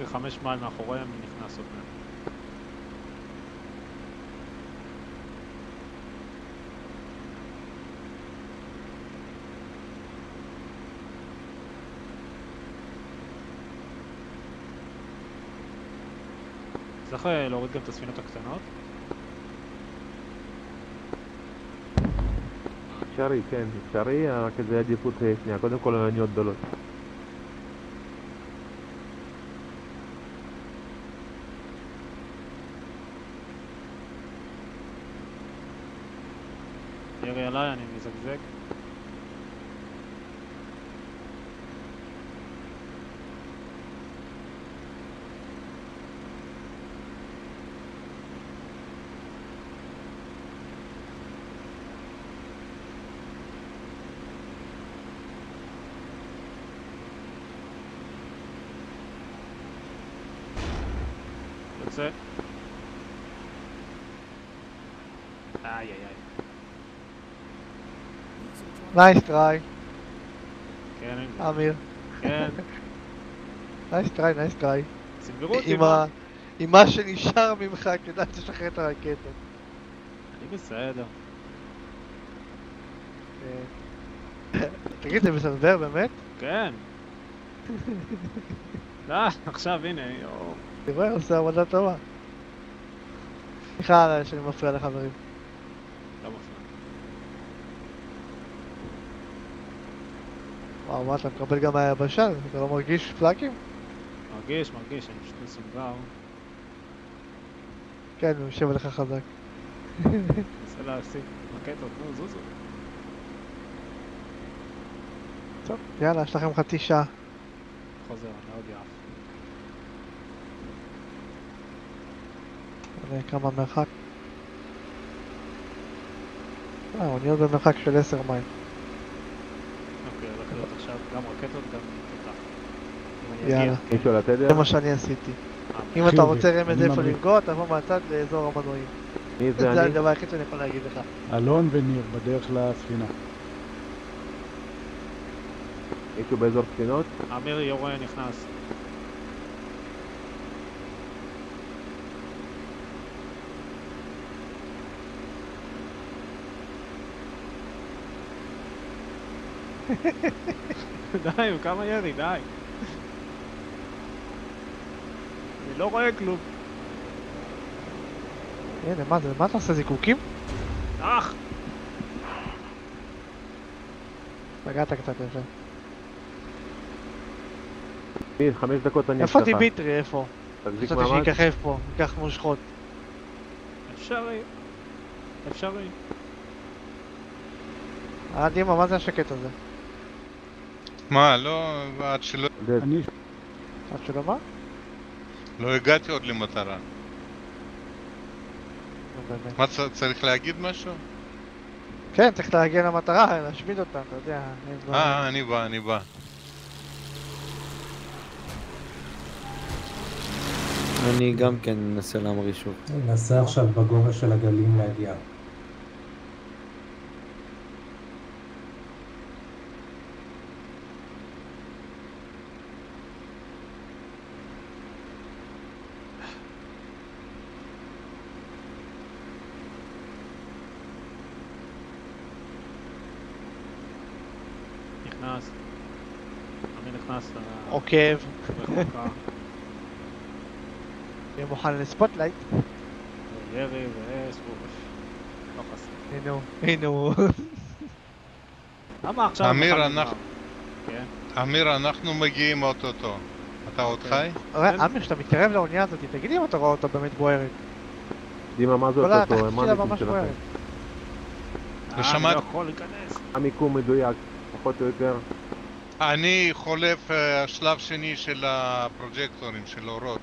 אמריקה חמש מייל מאחוריהם נכנס מעט. צריך להוריד גם את הספינות הקטנות? אפשרי, כן, אפשרי, רק זה עדיפות אה, שנייה. קודם כל עניות גדולות. ירי עליי, אני מזגזג. יוצא. איי איי איי. nice try, כן. אמיר. כן, nice try, nice try. סנוורו אותי, עם מה? שנשאר ממך כדאי שתשחרר את הרקטות. אני בסדר. [LAUGHS] תגיד, זה מסנוור באמת? כן. [LAUGHS] לא, עכשיו הנה, יואו. אני רואה, עושה עבודה טובה. סליחה שאני מפריע לחברים. לא מפריע. מה אתה מקבל גם מהיבשה? אתה לא מרגיש פלאקים? מרגיש, מרגיש, אני פשוט מסונגר. כן, הוא יושב עליך חזק. מנסה להשיג רקטות, נו, זוזו. טוב, יאללה, יש לכם חצי שעה. חוזר, אני עוד יעף. נראה כמה מרחק. אה, האוניות במרחק של 10 מייל. אוקיי, הולך להיות עכשיו גם רקטות, גם תותח. יאללה. מישהו על התדר? זה מה שאני עשיתי. אם אתה רוצה רמז איפה. לנגוע, תבוא מהצד לאזור המנועים. מי זה זה אני? הדבר היחיד שאני יכול להגיד לך. אלון וניר בדרך לספינה. מישהו באזור ספינות? אמיר יורה נכנס. [LAUGHS] די, כמה ירי, די. אני לא רואה כלום. הנה, מה זה? מה אתה עושה זיקוקים? אח! פגעת קצת יפה. חמש דקות אני איפה אצלך. דימיטרי? איפה? תחזיק חשבתי מעמד. שיככב פה, ייקח מושכות. אפשרי. אפשרי. אה, דימה, מה זה השקט הזה? מה, לא, עד שלא אני עד שלא מה? לא הגעתי עוד למטרה. באמת. מה, צריך להגיד משהו? כן, צריך להגיע למטרה, להשמיד אותה, אתה יודע. אין דברים. אה, אני בא, אני בא. אני גם כן מנסה להמריא שוב. ננסה עכשיו בגובה של הגלים להגיע. נכנס. אמיר נכנס רחוקה. [LAUGHS] יהיה מוכן לספוטלייט. ירי ואוף. לא חסר. הנה הוא, הנה הוא. למה עכשיו... אמיר, אנחנו-? כן. אמיר, אנחנו מגיעים אוטוטו. אתה עוד חי? ר- אמיר, כשאתה מתקרב לאונייה הזאת, תגיד לי אם אתה רואה אותה באמת בוערת. דימה, מה זה אותו? שלכם? ושמעת- אני לא יכול להיכנס. המיקום מדויק, פחות או יותר. אני חולף אה, שלב שני של הפרוג'קטורים, של אורות.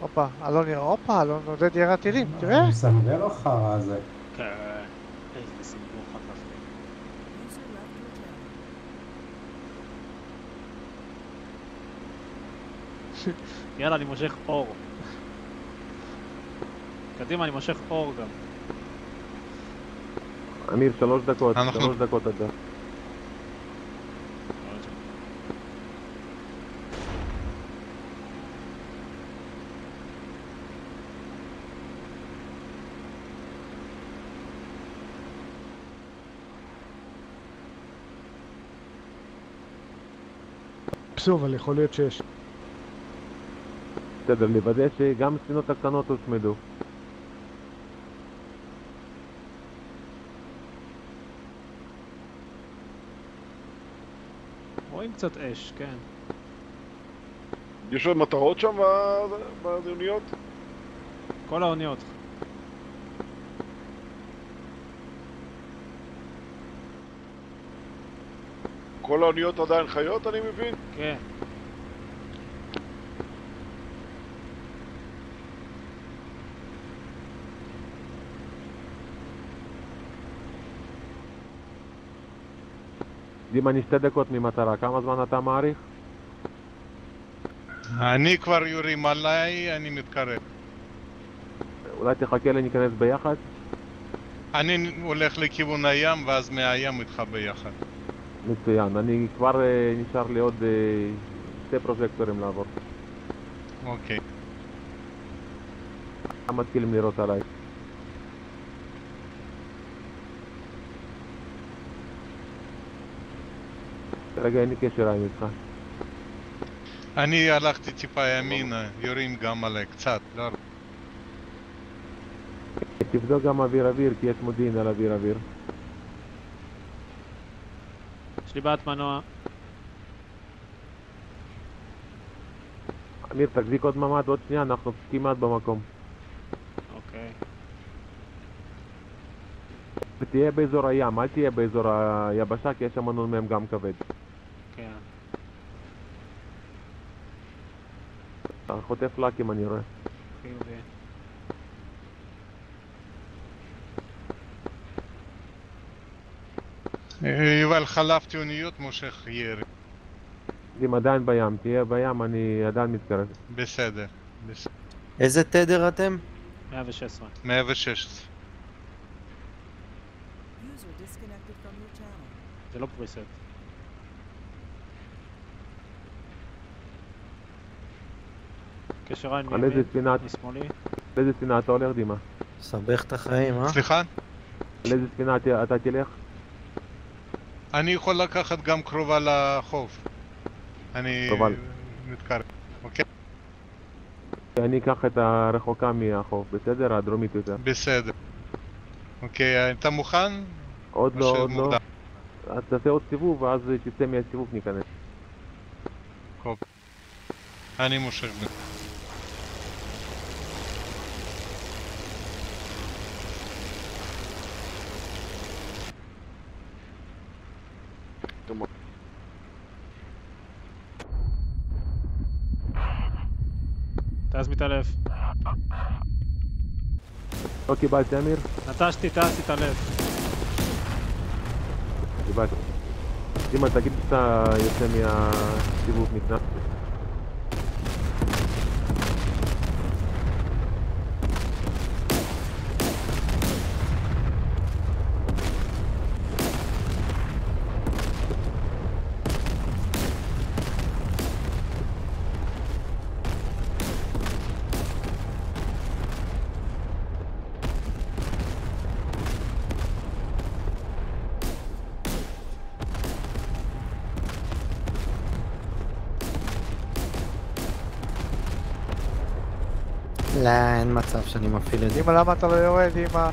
הופה, אלון יראה, הופה, אלון עודד ירה טילים, תראה. אני שם לב אחר הזה. כן. איזה סיפור חטפתי. Channel. יאללה, אני מושך אור. קדימה, אני מושך אור גם. אמיר, שלוש דקות, שלוש דקות אתה. פסו, אבל יכול להיות שיש. בסדר, לוודא שגם הספינות הקטנות הושמדו. רואים קצת אש, כן. יש עוד מטרות שם ב- באוניות? כל האוניות. כל האוניות עדיין חיות, אני מבין? כן. דימה, אני שתי דקות ממטרה, כמה זמן אתה מעריך? אני כבר יורים עליי, אני מתקרב. אולי תחכה לי, ניכנס ביחד? אני הולך לכיוון הים, ואז מהים איתך ביחד. מצוין, אני כבר אה, נשאר לי עוד אה, שתי פרוז'קטורים לעבור. אוקיי. גם מתחילים לירות עליי. כרגע אין לי קשר עם איתך. אני הלכתי טיפה ימינה, יורים גם עליי קצת, לא הרבה. תבדוק גם אוויר אוויר, כי יש מודיעין על אוויר אוויר. יש לי בעיית מנוע. אמיר, תחזיק עוד ממ"ד עוד שנייה, אנחנו כמעט במקום. אוקיי. ותהיה באזור הים, אל תהיה באזור היבשה, כי יש שם נ"מ גם כבד. כן. אתה חוטף לקים אני רואה. חיובי. יובל, חלפתי אוניות, מושך ירי. אם עדיין בים, תהיה בים, אני עדיין מתקרב. בסדר. בס- איזה תדר אתם? 116. 116. User disconnected from your channel. זה לא פריסט. קשר עין על איזה מימין, ספינה? משמאלי. על איזה ספינה אתה הולך, דימה? סבך את החיים, אה? סליחה? על איזה ספינה אתה תלך? אני יכול לקחת גם קרובה לחוף. אני. מתקרב. אוקיי? אני אקח את הרחוקה מהחוף, בסדר? הדרומית יותר. בסדר. אוקיי, אתה מוכן? עוד או לא, עוד לא. שמוקדם? אז תעשה עוד סיבוב, ואז תצא מהסיבוב ניכנס. טוב. אני מושך. טייס מתעלף. לא קיבלתי, אמיר? נטשתי, טייס התעלף. קיבלתי. דימה, תגיד שאתה יוצא מהסיבוב נכנס. לא, אין מצב שאני מפעיל את זה. אמא, למה אתה לא יורד, אמא?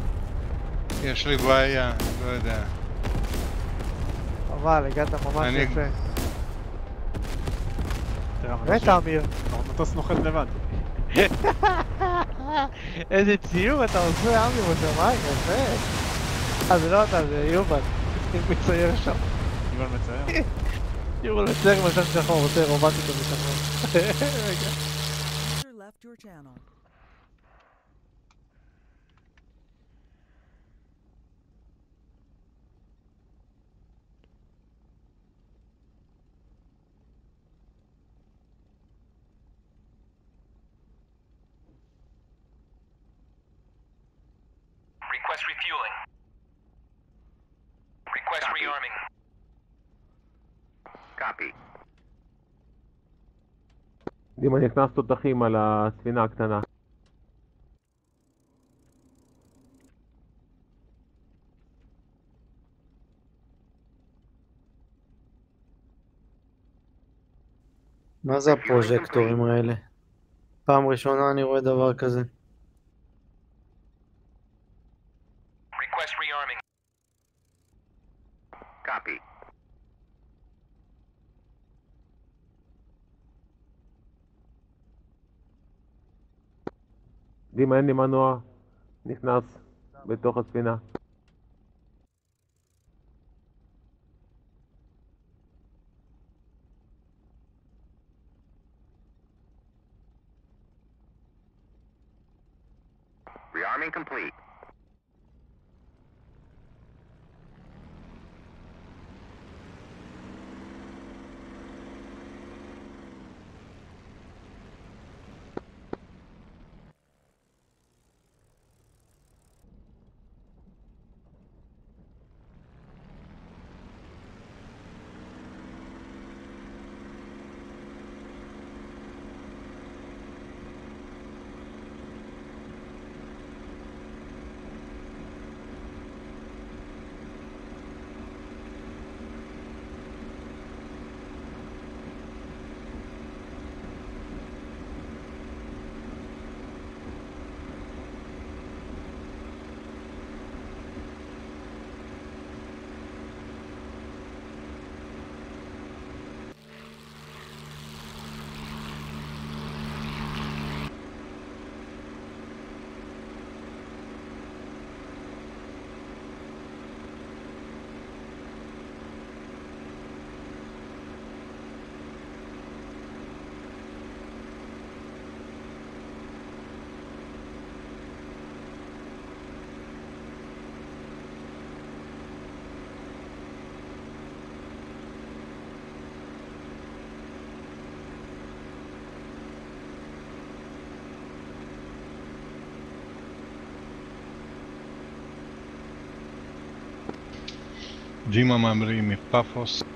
יש לי בעיה, לא יודע. חבל, הגעת ממש אני- יפה. באמת, אמיר. המטוס נוחת לבד. [LAUGHS] איזה ציור אתה עושה, אמיר, בשמיים, יפה. אה, זה לא אתה, זה יובל. מצייר שם. יובל מצייר. [LAUGHS] יובל מצייר משל שחור, עושה רומנטיקה בשחור. Request refueling. Request rearming. Copy. דימה, נכנס תותחים על הספינה הקטנה. מה זה הפרוז'קטורים האלה? פעם ראשונה אני רואה דבר כזה. Request rearming. Copy. דימה, אין לי מנוע. נכנס בתוך הספינה. ג'ימה ממריא מפאפוס.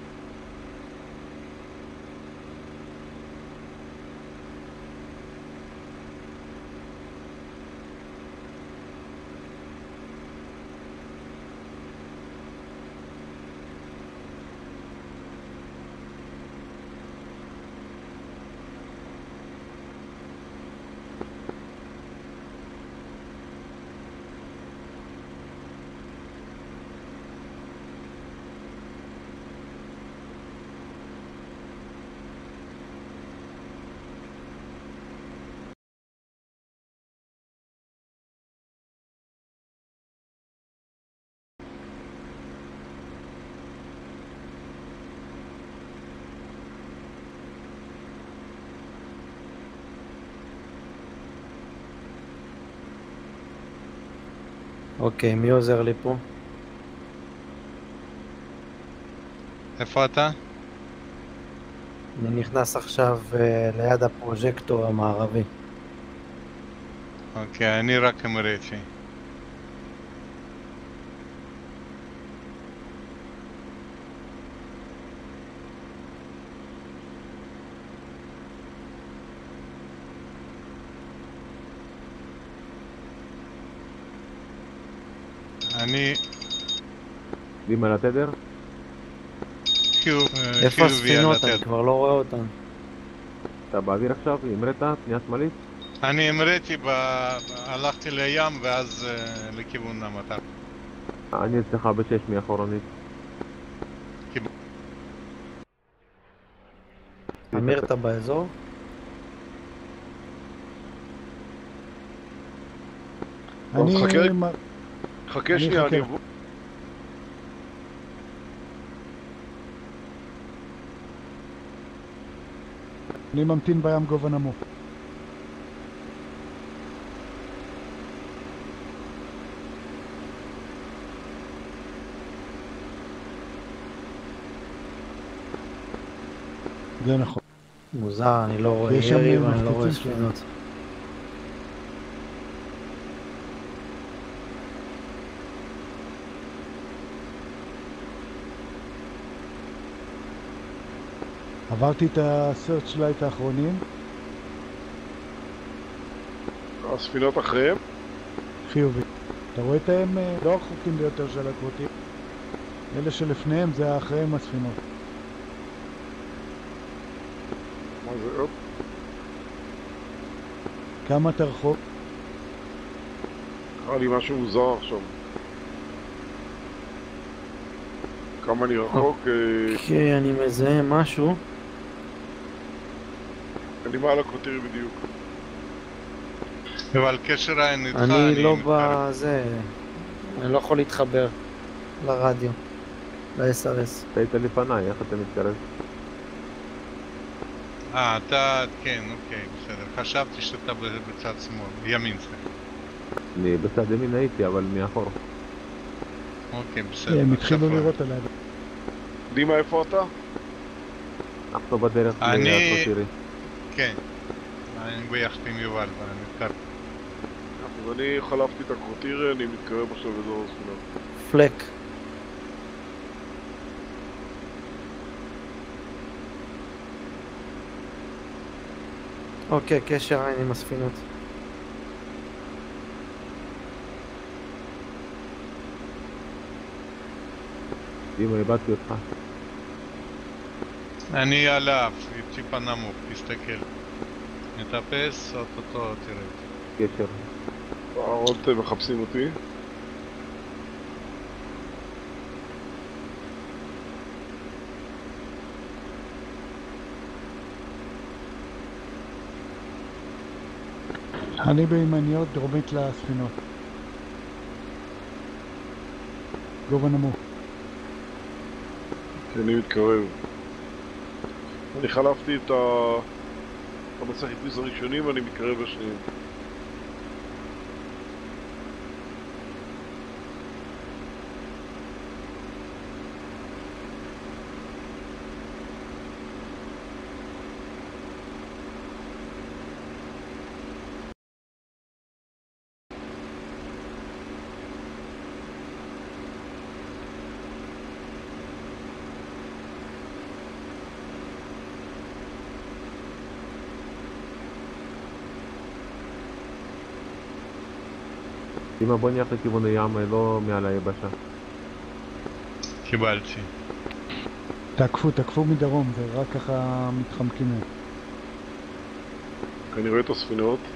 אוקיי, מי עוזר לי פה? איפה אתה? אני נכנס עכשיו אה, ליד הפרוז'קטור המערבי. אוקיי, אני רק אמרתי. אני יודעים על התדר? חיוב, איפה הספינות? אני. כבר לא רואה אותן. אתה באוויר עכשיו? המראת? פנייה שמאלית? אני המראתי. הלכתי לים ואז אה, לכיוון המטר. אני אצלך בשש מאחורנית. אמיר, אתה באזור? אני... חכה- שנייה. אני אבוא. אני ממתין בים גובה נמוך. זה נכון. מוזר, אני לא רואה יש שם ירי ואני לא רואה שלנו. ספינות. עברתי את הסרט לייט האחרונים, הספינות אחריהם? חיובי. אתה רואה את הם אה, לא הרחוקים ביותר של הקרוטים. אלה שלפניהם זה אחריהם הספינות. מה זה. כמה אתה רחוק? קרה לי משהו מוזר עכשיו. כמה אני רחוק? אה, אוקיי, אני מזהה משהו. אני מעל הקרוטיר בדיוק. אבל קשר העין איתך, אני לא מתקרב. בזה... אני לא יכול להתחבר לרדיו, ל-SRS. אתה היית לפניי, איך אתה מתקרב? אה, אתה, כן, אוקיי, בסדר. חשבתי שאתה בצד שמאל, ימין סליחה. אני בצד ימין הייתי, אבל מאחור. אוקיי, בסדר. הם התחילו לירות עליי. דימה, איפה אתה? אנחנו בדרך אני- לקרוטירי. כן. אני ביחד עם יובל, ואני מתקרב. אז אני חלפתי את הקרוטיר, אני מתקרב עכשיו לאזור הספינות. פלק. אוקיי, קשר עין עם הספינות. דימה, איבדתי אותך. אני על האף, טיפה נמוך, תסתכל. נטפס, אוטוטו תראה. קשר. עוד אה, מחפשים אותי. אני בימניות דרומית לספינות. גובה נמוך. אני מתקרב. אני חלפתי את. המסך חיפוש הראשונים ואני מתקרב לשניים. אמא בוא נלך לכיוון הים, אה, לא מעל היבשה. קיבלתי. תקפו, תקפו מדרום, זה רק ככה מתחמקים מהם. אני רואה את הספינות.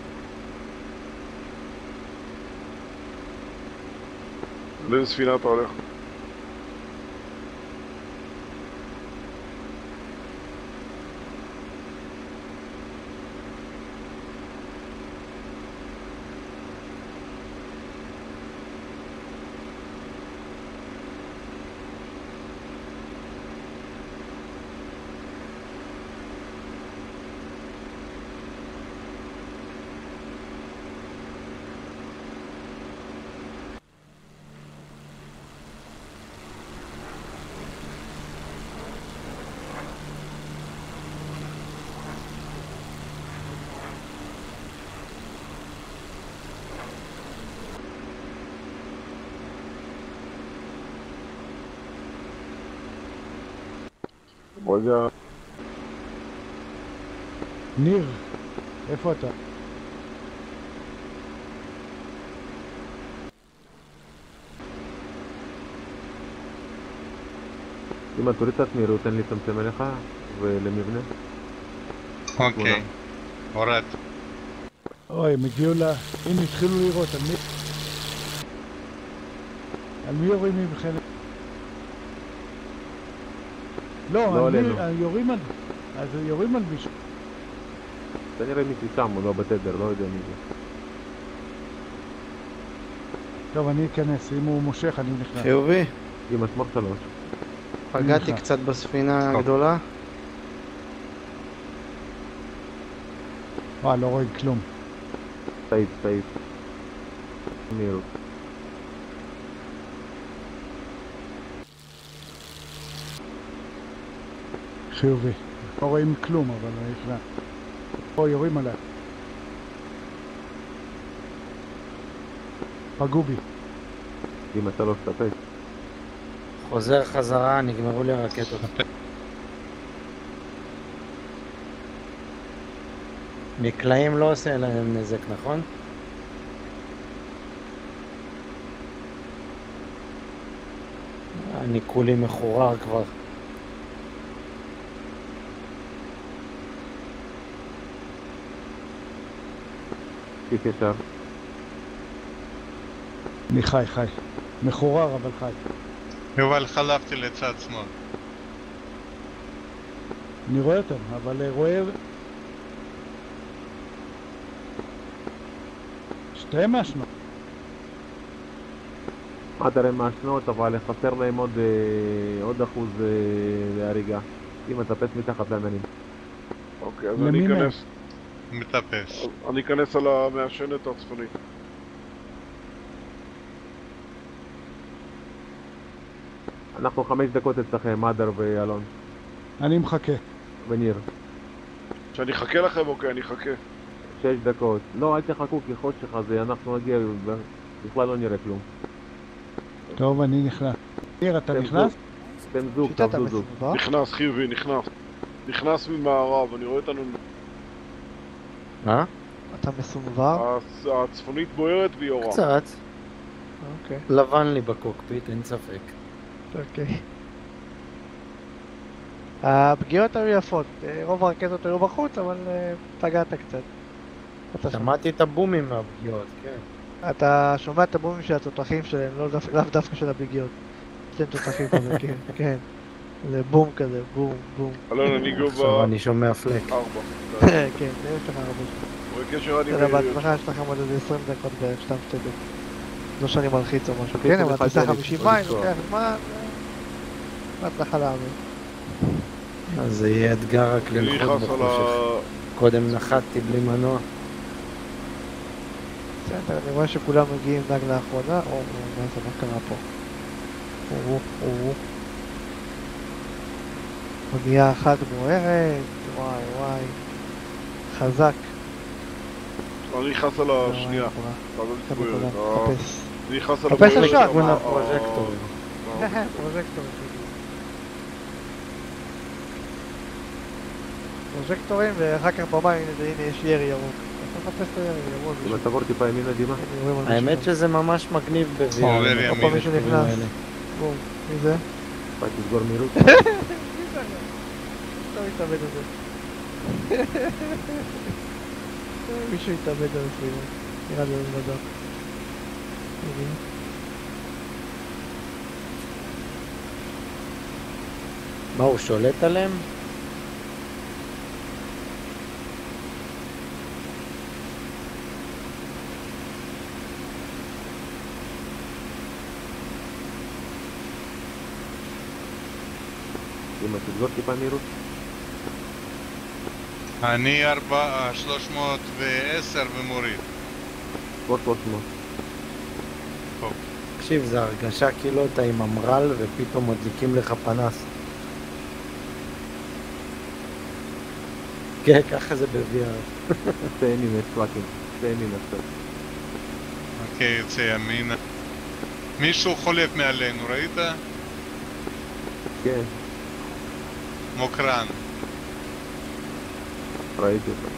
לאיזה ספינה אתה הולך? רגע, ניר, איפה אתה? אמא תוריד קצת מהירות, תן לי לצמצם אליך ולמבנה. אוקיי. הורד. אוי, הם הגיעו ל... הנה, התחילו לירות, על מי... על מי יורים מבחן? לא, לא על מי... עלינו. יורים על... אז יורים על מישהו. כנראה מישהו שם, הוא לא בתדר, לא יודע מי זה. טוב, אני אכנס, אם הוא מושך, אני נכנס. חיובי. אמא שמח שלוש. פגעתי. קצת בספינה הגדולה. וואי, לא רואים כלום. סעיד, סעיד. מהירות. חיובי. לא רואים כלום, אבל אני נכנס. פה יורים עליי. פגעו בי. אמא שלוש, תאפס. חוזר חזרה, נגמרו לי הרקטות. מקלעים לא עושה להם נזק, נכון? אני כולי מחורר כבר. ישר. אני חי, חי. מחורר, אבל חי. יובל, חלפתי לצד שמאל. אני רואה אותם, אבל אה, רואה... שתיהם מעשנות. עד הרי מעשנות, אבל חסר להם עוד, אה, עוד אחוז אה, להריגה. אמא תאפס מתחת לעננים. אוקיי, אז אני? אכנס. מטפס. אני אכנס על המעשנת הצפונית. אנחנו חמש דקות אצלכם, מדר ואלון. אני מחכה. וניר. שאני אחכה לכם? אוקיי, אני אחכה. שש דקות. לא, אל תחכו כי חושך הזה, אנחנו נגיע, בכלל לא נראה כלום. טוב, אני נכנס. ניר, אתה נכנס? בן זוג, תעבדו זוג. נכנס, חיובי, נכנס. נכנס ממערב, אני רואה אותנו... מה? אתה מסונבר? הצ- הצפונית בוערת והיא יורה. קצת. אוקיי. לבן לי בקוקפיט, אין ספק. אוקיי. הפגיעות היו יפות, אה, רוב הרקטות היו בחוץ, אבל אה, פגעת קצת. אתה שומע- שמעתי את הבומים מהפגיעות, כן. אתה שומע את הבומים של התותחים שלהם, לא לאו דווקא של הפגיעות. להם תותחים כזה, [LAUGHS] כן, כן. זה בום כזה, בום, בום. אלון, אני גובה... עכשיו אני שומע פלק. ארבע. [LAUGHS] כן, זה יש לך הרבה. רואה קשר אני... בהצלחה יש לכם עוד איזה 20 דקות בערך, סתם שתדעו. לא שאני מלחיץ או משהו. כן, אבל אתה שאני 50 יכול מייל, לנסוע. לוקח זמן. אה, בהצלחה להאמין. אז זה יהיה אתגר רק אני לנחות בחושך. קודם נחתתי בלי מנוע. בסדר, אני רואה שכולם מגיעים נג לאחרונה, או, מה זה, מה קרה פה? או, או. אונייה אחת בוערת, וואי וואי. חזק. אני נכנס על השנייה. בוערת. בקודם, אה, חפש. אני נכנס על חפש הבוערת. שם, אה. אה, [LAUGHS] פרוז'קטורים. פרוז'קטורים, ואחר כך במים, הנה, יש ירי ירוק. דימה תעבור טיפה ימינה דימה. האמת שזה ממש מגניב ימין. את פה מישהו נכנס. בום, מי זה? רק תסגור מהירות. [LAUGHS] אתה מתאבד על זה. מישהו התאבד על הסביבה. נראה לי נדע. מבין? מה, הוא שולט עליהם? תסגור טיפה מהירות. אני ארבע- 310 ומוריד. סגור 300. תקשיב, זו הרגשה כאילו אתה עם אמר"ל ופתאום מדליקים לך פנס. [LAUGHS] כן, ככה זה ב-VR. ימין, יש פלאקים. שתי ימין עכשיו. אוקיי, יוצא ימינה. מישהו חולף מעלינו, ראית? כן, מוקרן. ראיתי אותו.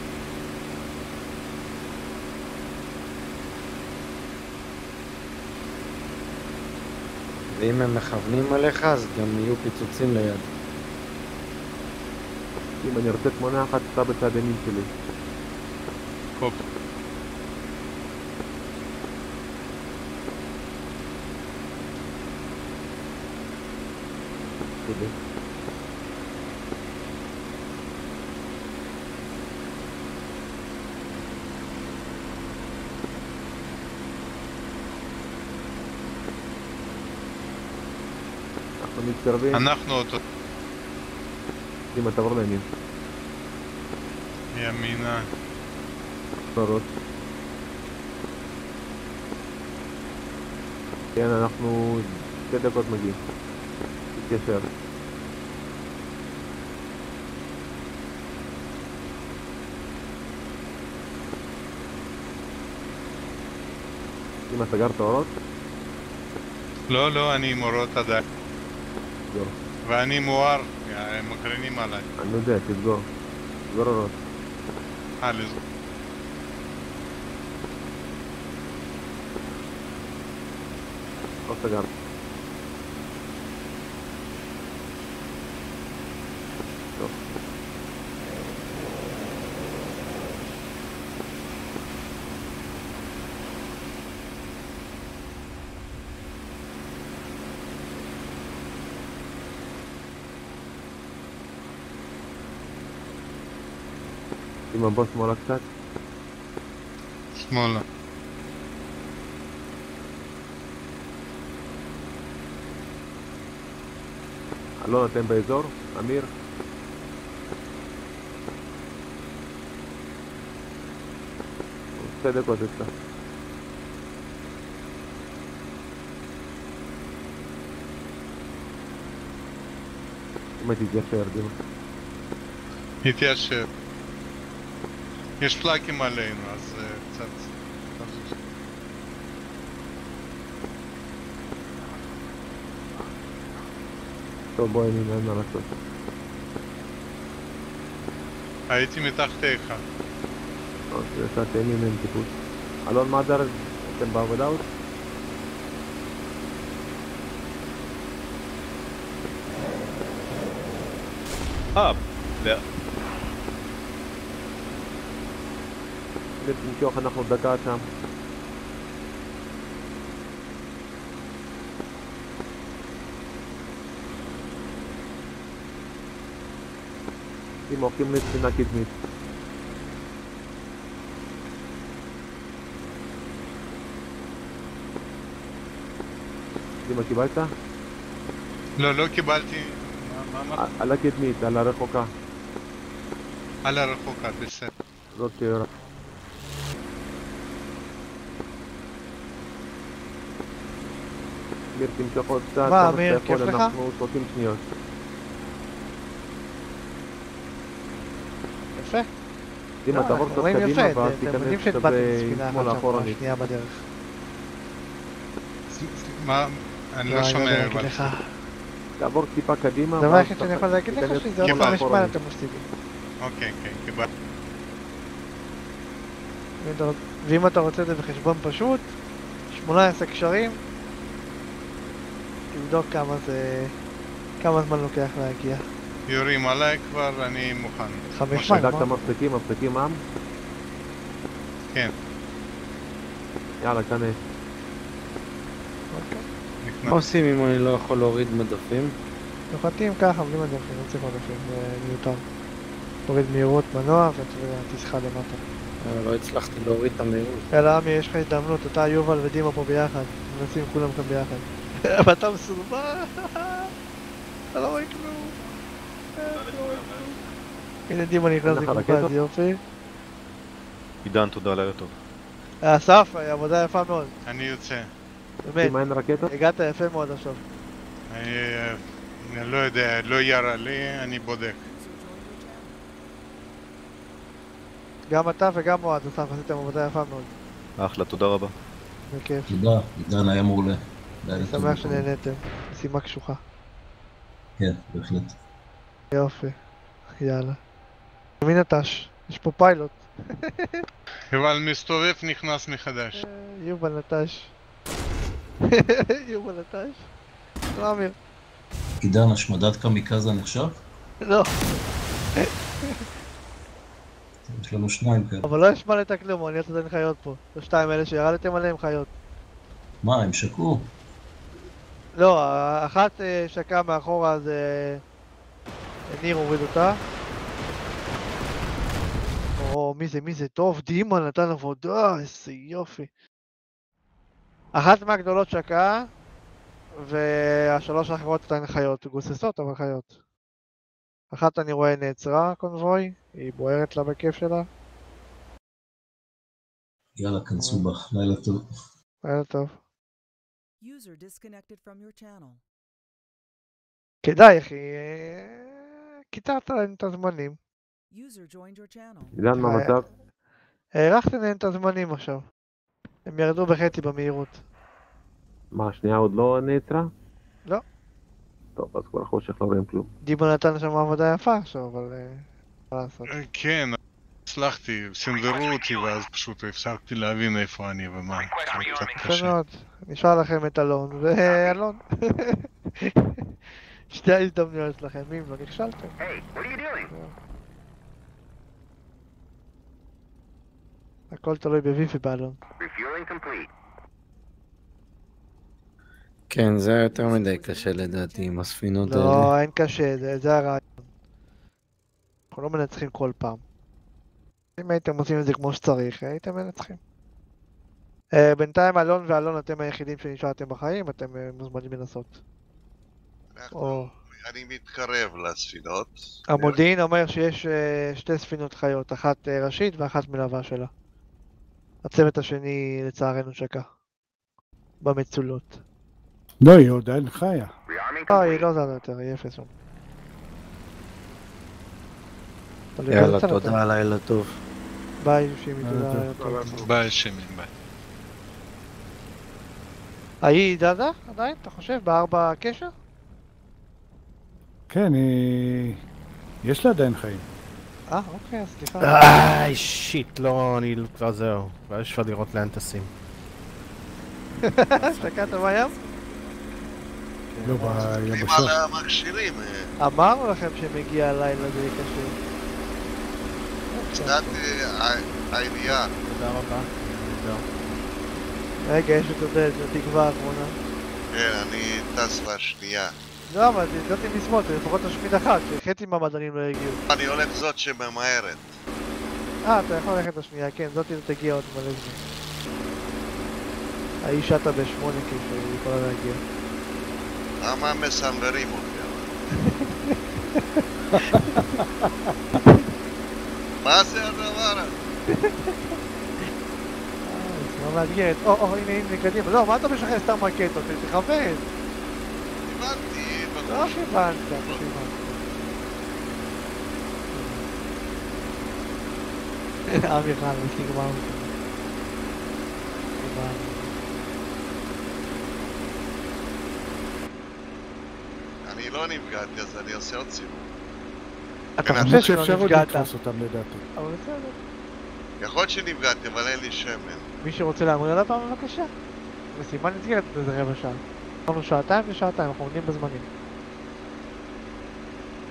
ואם הם מכוונים עליך, אז גם יהיו פיצוצים ליד. אם אני רוצה תמונה אחת, סע בצד ימין שלי. הופ. תודה. אנחנו מתקרבים. אנחנו אותו. דימה תעבור לימין. ימינה. בראש. כן, אנחנו שתי דקות מגיעים. תתיישר. אמא, סגרת אורות? לא, לא, אני עם אורות עדיין. תסגור. ואני מואר, הם מקרינים עליי. אני יודע, תסגור. תסגור אורות. אה, לסגור. לא סגרת. אמא, בוא שמאלה קצת. שמאלה. אלון, אתם באזור? אמיר? שתי דקות אצלך. אמא תתיישר, דימה. התיישר. יש פלאקים עלינו, אז אה, קצת... תזוז. טוב, בואי נראה מה לעשות. הייתי מתחתיך. אוקיי, יצאתי ימין עם טיפוס. אלון מדר, אתם בעבודה עוד? אה, תמשוך, אנחנו דקה שם. אם הולכים לספינה קדמית. דימה, קיבלת? לא, לא קיבלתי... על הקדמית, על הרחוקה. על הרחוקה, בסדר. זאת שיורה. אמיר, תמשוך עוד קצת, מה, יכול, כיף לך? אנחנו 30 שניות. יפה. דימה, לא, תעבור אנחנו קצת קדימה, אתם- ואז אתם תיכנס קצת שם, אחורנית. מה? אני לא, לא לא שומע. תעבור טיפה קדימה, הדבר היחיד שאני יכול להגיד לך שזה עוד יש אחורנית. פיילוט המוסטיבי. אוקיי, כן, קיבלתי. אם אתה רוצ- ואם אתה רוצה את זה בחשבון פשוט, 18 קשרים, תבדוק כמה זה... כמה זמן לוקח להגיע. יורים עליי כבר, אני מוכן. חמש משה, מים, בדקת מפסקים, מפסקים עם? כן. יאללה, כנס. מה עושים אם אני לא יכול להוריד מדפים? נוחתים ככה, בלי מדפים, לא צריך מדפים, זה מיותר. תוריד מהירות מנוע ותסחה למטה. אה, לא הצלחתי להוריד את המהירות. יאללה עמי, יש לך הזדמנות, אתה, יובל ודימה פה ביחד. מנסים כולם כאן ביחד. ואתה מסורבל. אתה לא רואה כלום. אתה לא רואה כלום. הנה דימה נכנס לקופה? אז יופי. עידן, תודה לילה טוב. אסף, עבודה יפה מאוד. אני יוצא. באמת. אם אין רקטות? הגעת יפה מאוד עכשיו. אה, אני לא יודע, לא ירה לי, אני בודק. גם אתה וגם אוהד, אסף, עשיתם עבודה יפה מאוד. אחלה, תודה רבה. בכיף. תודה, עידן היה מעולה. אני שמח לכולם. שנהניתם. משימה קשוחה. כן, בהחלט. יופי. יאללה. מי נטש? יש פה פיילוט. יובל מסתובב, נכנס מחדש. יובל נטש. [LAUGHS] יובל נטש. לא אמיר. עידן, השמדת קמיקזה נחשב? לא. יש לנו שניים כאלה. אבל לא השמדת כלום, אני עושה חיות פה. השתיים האלה שירדתם עליהם חיות. מה, הם שקעו? לא, האחת אה, שקעה מאחורה אז אה, ניר הוריד אותה. או, מי זה, מי זה? טוב, דימה נתן עבודה, איזה יופי. אחת מהגדולות שקעה, והשלוש האחרות עדיין חיות, גוססות אבל חיות. אחת אני רואה נעצרה, קונבוי, היא בוערת לה בכיף שלה. יאללה, כנסו בה. לילה טוב. לילה טוב. User disconnected from your channel. כדאי, אחי, אה, קיצרת להם את הזמנים. User joined your channel. עידן, מה המצב? הארכתי להם את הזמנים עכשיו. הם ירדו בחצי במהירות. מה, השנייה עוד לא נעצרה? לא. טוב, אז כבר חושך לא רואים כלום. דימה נתן שם עבודה יפה עכשיו, אבל... אה, מה לעשות. אה, כן, הצלחתי, סנדרו אותי ואז פשוט הפסקתי להבין איפה אני ומה. זה קצת יפה. מאוד. נשאר לכם את אלון ואלון. [LAUGHS] שתי ההזדמנויות שלכם, אם לא נכשלתם. הכל תלוי בוי ובאלון. כן, זה היה יותר מדי קשה לדעתי עם הספינות האלה. לא, אין קשה, זה הרעיון. אנחנו לא מנצחים כל פעם. אם הייתם עושים את זה כמו שצריך, הייתם מנצחים. אה, בינתיים אלון ואלון אתם היחידים שנשארתם בחיים, אתם אה, מוזמנים לנסות. או, אני מתקרב לספינות. המודיעין אומר שיש אה, שתי ספינות חיות, אחת אה, ראשית ואחת מלווה שלה. הצוות השני לצערנו שקע. במצולות. לא, היא עדיין חיה. לא, היא לא זזה יותר, היא אפס שם. תלוי יאללה, תודה, נותן. לילה טוב. ביי, שימי, תודה. ביי שימי, ביי. ההיא זזה עדיין, אתה חושב? בארבע קשר? כן, היא... יש לה עדיין חיים. אה, אוקיי, סליחה. איי, shit, לא, אני כבר זהו. כבר יש כבר לראות לאן טסים. [LAUGHS] שקעת בים? לא. על המכשירים, אה, אמרנו לכם שמגיע הלילה זה יהיה קשה. קצת אה, עלייה. תודה רבה. רגע, יש את עודד, התקווה האחרונה. כן, אני טס לשנייה. לא, אבל זאתי משמאל, זה לפחות תשמיד אחת, שחצי מהמדענים לא הגיעו. אני הולך זאת שממהרת. אה, אתה יכול ללכת לשנייה, כן, זאתי תגיע עוד מלא זמן. ההיא שטה בשמונה כאילו, היא יכולה להגיע. למה מסנוורים אותי? [LAUGHS] מה זה הדבר הזה? לא מאתגרת. או, או, הנה, הנה, קדימה. לא, מה אתה משחרר סתם רקטות? תכוון. הבנתי, לא כיוונת, כיוונת. חלוס, נגמר. נגמר. אני לא נפגעתי, אז אני עושה עוד סיבוב. אתה חושב שאפשר עוד. לתפוס אותם לדעתי. אבל בסדר. יכול להיות שנפגעתי, אבל אין לי שמן. מי שרוצה להמריא עליו פעם בבקשה. משימה נסגרת באיזה רבע שעה. אמרנו שעתיים זה שעתיים, אנחנו עומדים בזמנים.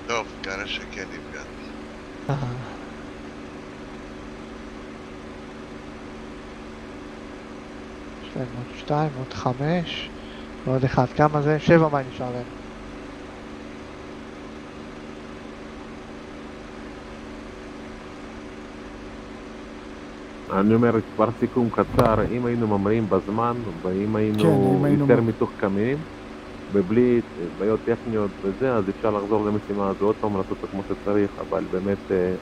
טוב, כנראה שכן נפגעתי. יש להם עוד שתיים, עוד חמש, ועוד אחד. כמה זה? שבע מים נשאר להם. אני אומר, כבר סיכום קצר, אם היינו ממריאים בזמן, ואם היינו כן, היינו יותר מתוחכמים, ובלי בעיות טכניות וזה, אז אפשר לחזור למשימה הזו עוד פעם, לעשות אותה כמו שצריך, אבל באמת, אה,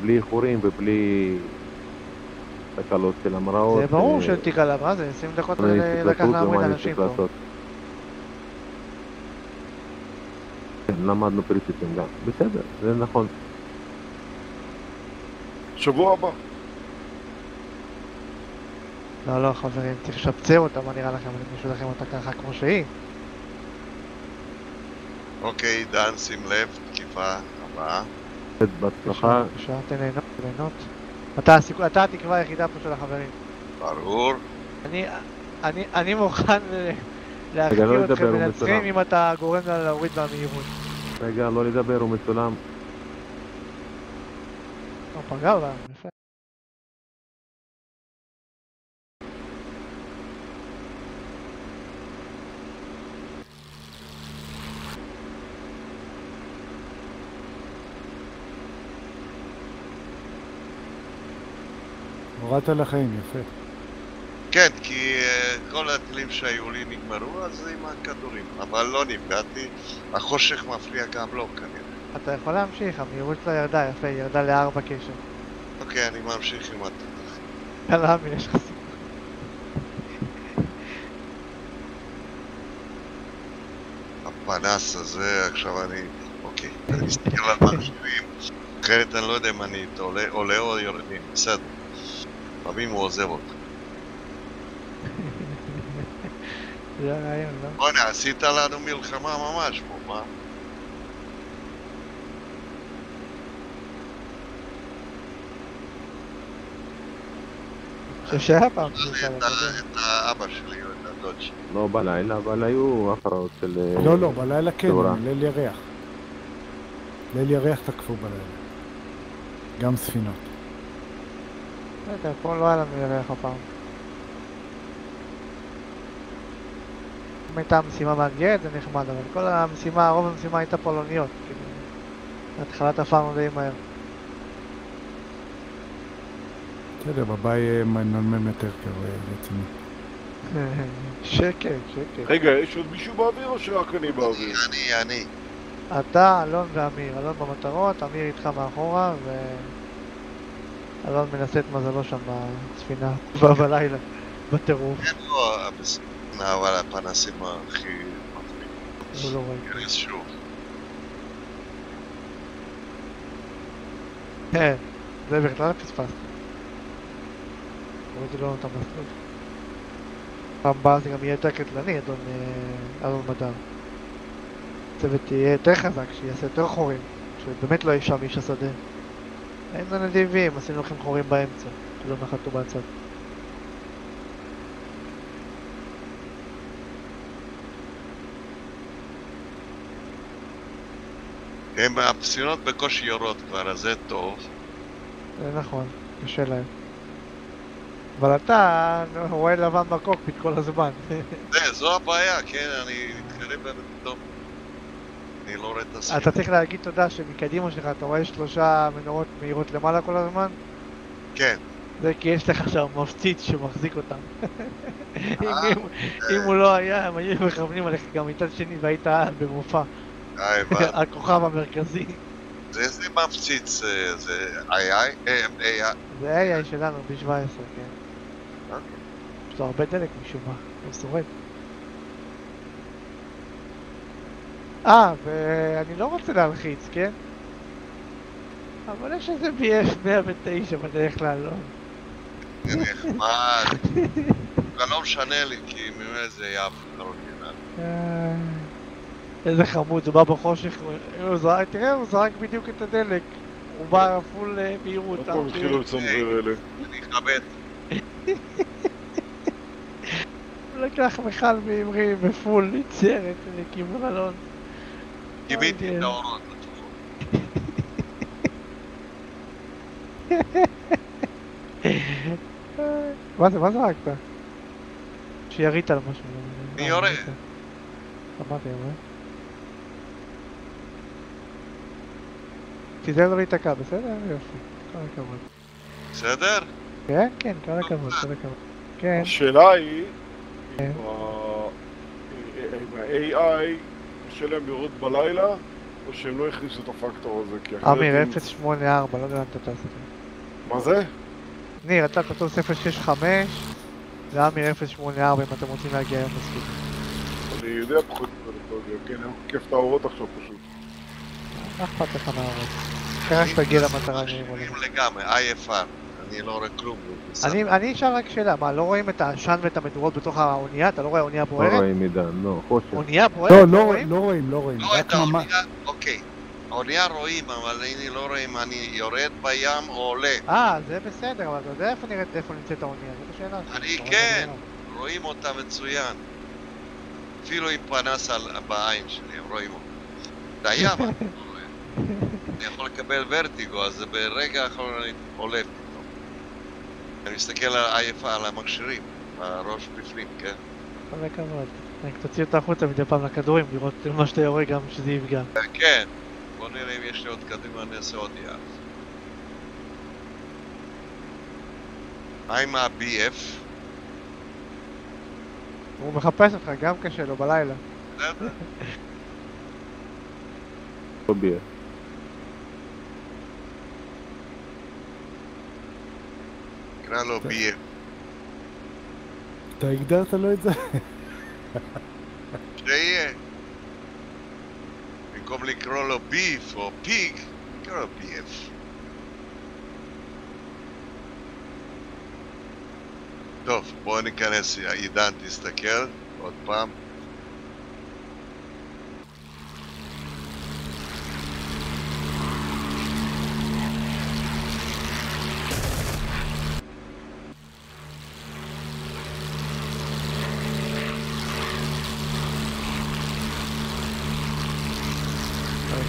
בלי- איחורים ובלי תקלות של המראות. זה ברור שתיק עליו, מה זה? 20 דקות לקח להמריד אנשים פה. כן, למדנו פריציפים גם. בסדר, זה נכון. שבוע הבא. לא, לא, חברים, צריך לשפצר אותה, מה נראה לכם? אני משאיר לכם אותה ככה כמו שהיא. אוקיי, דן, שים לב, תקיפה הבאה. בהצלחה. בבקשה, תן ליהנות, ליהנות. אתה התקווה היחידה פה של החברים. ברור. אני, אני, אני מוכן לא אתכם לדבר, הוא מנצחים. אם אתה גורם לה להוריד במהירות. רגע, לא לדבר, הוא מצולם. לא פגע בה, יפה. הורדת לחיים, יפה. כן, כי אה, כל הטילים שהיו לי נגמרו, אז עם הכדורים. אבל לא נפגעתי, החושך מפריע גם לו כנראה. אתה יכול להמשיך, המהירות שלה ירדה, יפה, היא ירדה לארבע קשר. אוקיי, אני ממשיך עם התותח. יאללה, אמין, יש לך סיכוי. הפנס הזה, עכשיו אני... אוקיי, אני מסתכל על מכשירים, אחרת אני לא יודע אם אני עולה או יורדים, בסדר. לפעמים הוא עוזב אותך. [LAUGHS] זה הרעיון, לא? בוא'נה, עשית לנו מלחמה ממש פה, מה? שהיה פעם פלישה, את ה- את האבא שלי או את הדוד שלי. לא בלילה, אבל היו הפרעות של... אה, לא, לא, בלילה כן. ליל ירח. ליל ירח תקפו בלילה. גם ספינות. לא יודע, פה לא היה לנו ירח הפעם. אם הייתה משימה מאתגרת זה נחמד, אבל כל המשימה, רוב המשימה הייתה פולניות. כאילו, בהתחלה תפרנו די מהר. בסדר, בבית יהיה מנמם יותר כזה רציני. שקט, שקט. רגע, יש עוד מישהו באוויר או שרק אני באוויר? אני, אני. אתה, אלון ואמיר. אלון במטרות, אמיר איתך מאחורה, ו... אלון מנסה את מזלו שם בספינה, [LAUGHS] בלילה, בטירוף. כן, לא, בסדר, אבל הפנסים הכי. הוא לא רואה. איריס שוב. כן, זה בכלל פספסתי. הורידו לנו את המסלול. פעם הבאה זה גם יהיה יותר קטלני, אדון אה, אלון מדר. הצוות יהיה יותר חזק, שיעשה יותר חורים, שבאמת לא יהיה שם איש השדה. היינו נדיבים, עשינו לכם חורים באמצע, שלא נחתו בצד. הם הפסיונות בקושי יורות כבר, אז זה טוב. זה נכון, קשה להם. אבל אתה רואה לבן בקוקפיט כל הזמן. [LAUGHS] זה, זו הבעיה, כן, אני מתקרב פתאום. אני לא רואה את הספינה. אתה צריך להגיד תודה שמקדימה שלך אתה רואה שלושה מנורות מהירות למעלה כל הזמן? כן. זה כי יש לך שם מפציץ שמחזיק אותם. אם- אה, אם- הוא לא היה, הם היו מכוונים עליך גם מצד שני והיית במופע. אה. [LAUGHS] הכוכב המרכזי. זה איזה מפציץ, אה, זה? אה, AI. זה AI שלנו ב-17, כן. יש לו הרבה דלק משום מה, הוא שורד. אה, ואני לא רוצה להלחיץ, כן? אבל יש איזה BF 109 בדרך כלל, לא? זה נחמד. זה לא משנה לי, כי ממילא זה יעף אורגינל. אה, איזה חמוד, הוא בא בחושך, תראה, הוא זרק בדיוק את הדלק. הוא בא פול אה, מהירות. עוד פעם התחילו לצנזר אלה. אני אכבד. הוא לקח מיכל מהמרי בפול, ניצרת לכיוון אלון. גיביתי. את האורות. [LAUGHS] מה זה, מה זרקת? שירית על משהו. מי יורה? אמרתי, אבל... תיתן לו להיתקע, בסדר? יופי. כל הכבוד. בסדר? כן, כן, כל הכבוד, כל הכבוד. כן. השאלה היא, ה-AI קשה להם לראות בלילה, או שהם לא הכניסו את הפקטור הזה, כי אחרת... אמיר, אם- 084, לא יודע לאן אתה זה. מה זה? ניר, אתה תטוס 065, ואמיר 084 אם אתם רוצים להגיע היום מספיק. אני יודע פחות או יותר, כן, אני כיף את האורות עכשיו פשוט. מה אכפת לך מהארץ? רק תגיע למטרה. אני לגמרי, IFR. אני לא רואה כלום. אני אני אשאל רק שאלה, מה, לא רואים את העשן ואת המדורות בתוך האונייה? אתה לא רואה אונייה לא בוערת? רואים עידן, לא, חושך. אונייה לא, בוערת? לא רואים? לא רואים, לא רואים. לא, את ממש... האונייה, אוקיי. האונייה רואים, אבל אני לא רואה אם אני יורד בים או עולה. אה, זה בסדר, אבל אתה יודע איפה נראית, איפה נמצאת האונייה? זאת השאלה. אני כן? רואים אותה מצוין. אפילו עם פנס על- בעין שלי, הם רואים אותה. אני לא רואה. [LAUGHS] אני יכול לקבל ורטיגו, אז ברגע האחרון אני עולה. אני מסתכל על עייפה, על המכשירים, הראש בפנים, כן? כל הכבוד. רק תוציא אותה החוצה מדי פעם לכדורים, לראות מה שאתה יורה גם שזה יפגע. כן. בוא נראה אם יש לי עוד קדימה, אני אעשה עוד יעד. מה עם ה-BF? הוא מחפש אותך, גם קשה לו בלילה. בסדר? [LAUGHS] נקרא לו BF. אתה הגדרת לו את זה? שיהיה. במקום לקרוא לו ביף או פיג, נקרא לו BF. טוב, בואו ניכנס, עידן תסתכל, עוד פעם.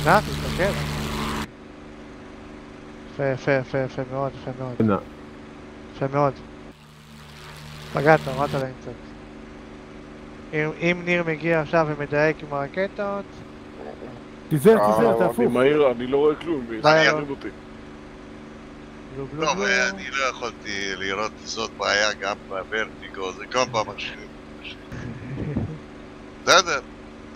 נכנס, תסתכל. יפה, יפה, יפה, יפה מאוד, יפה מאוד. יפה מאוד. פגעת, הורדת להם קצת. אם, אם ניר מגיע עכשיו ומדייק עם הרקטות, תיזהר, אה, תיזהר, אני תהפוך. מהיר, אני לא רואה כלום, די, יחרים. אותי. טוב, בלו. אה, אני לא יכולתי לראות זאת בעיה גם בוורטיגו, זה כל פעם מכשירים. [LAUGHS] בסדר,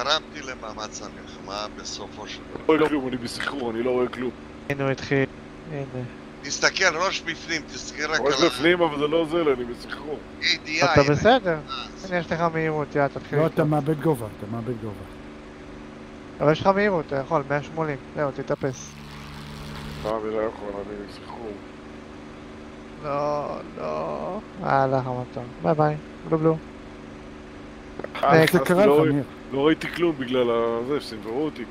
תרמתי למאמץ המלחמה בסופו של לא דבר. רואה כלום, אני בסחרור, אני לא רואה כלום. הנה הוא התחיל. הנה. תסתכל, ראש בפנים, תסתכל רק ראש על בפנים, אבל זה לא עוזר לי, אני בסחרור. ה-ADI. אתה בסדר? הנה יש לך מהירות, יאללה תתחיל. לא. אתה מאבד גובה, אתה מאבד גובה. אבל יש לך מהירות, אתה יכול, 180. זהו, תתאפס. אה, אני לא יכול, אני בסחרור. לא, לא. הלך המטור. ביי ביי. בלו בלו. אה, זה קרה לא לך, ראי- ניר. לא ראיתי כלום בגלל הזה, שסנוורו אותי.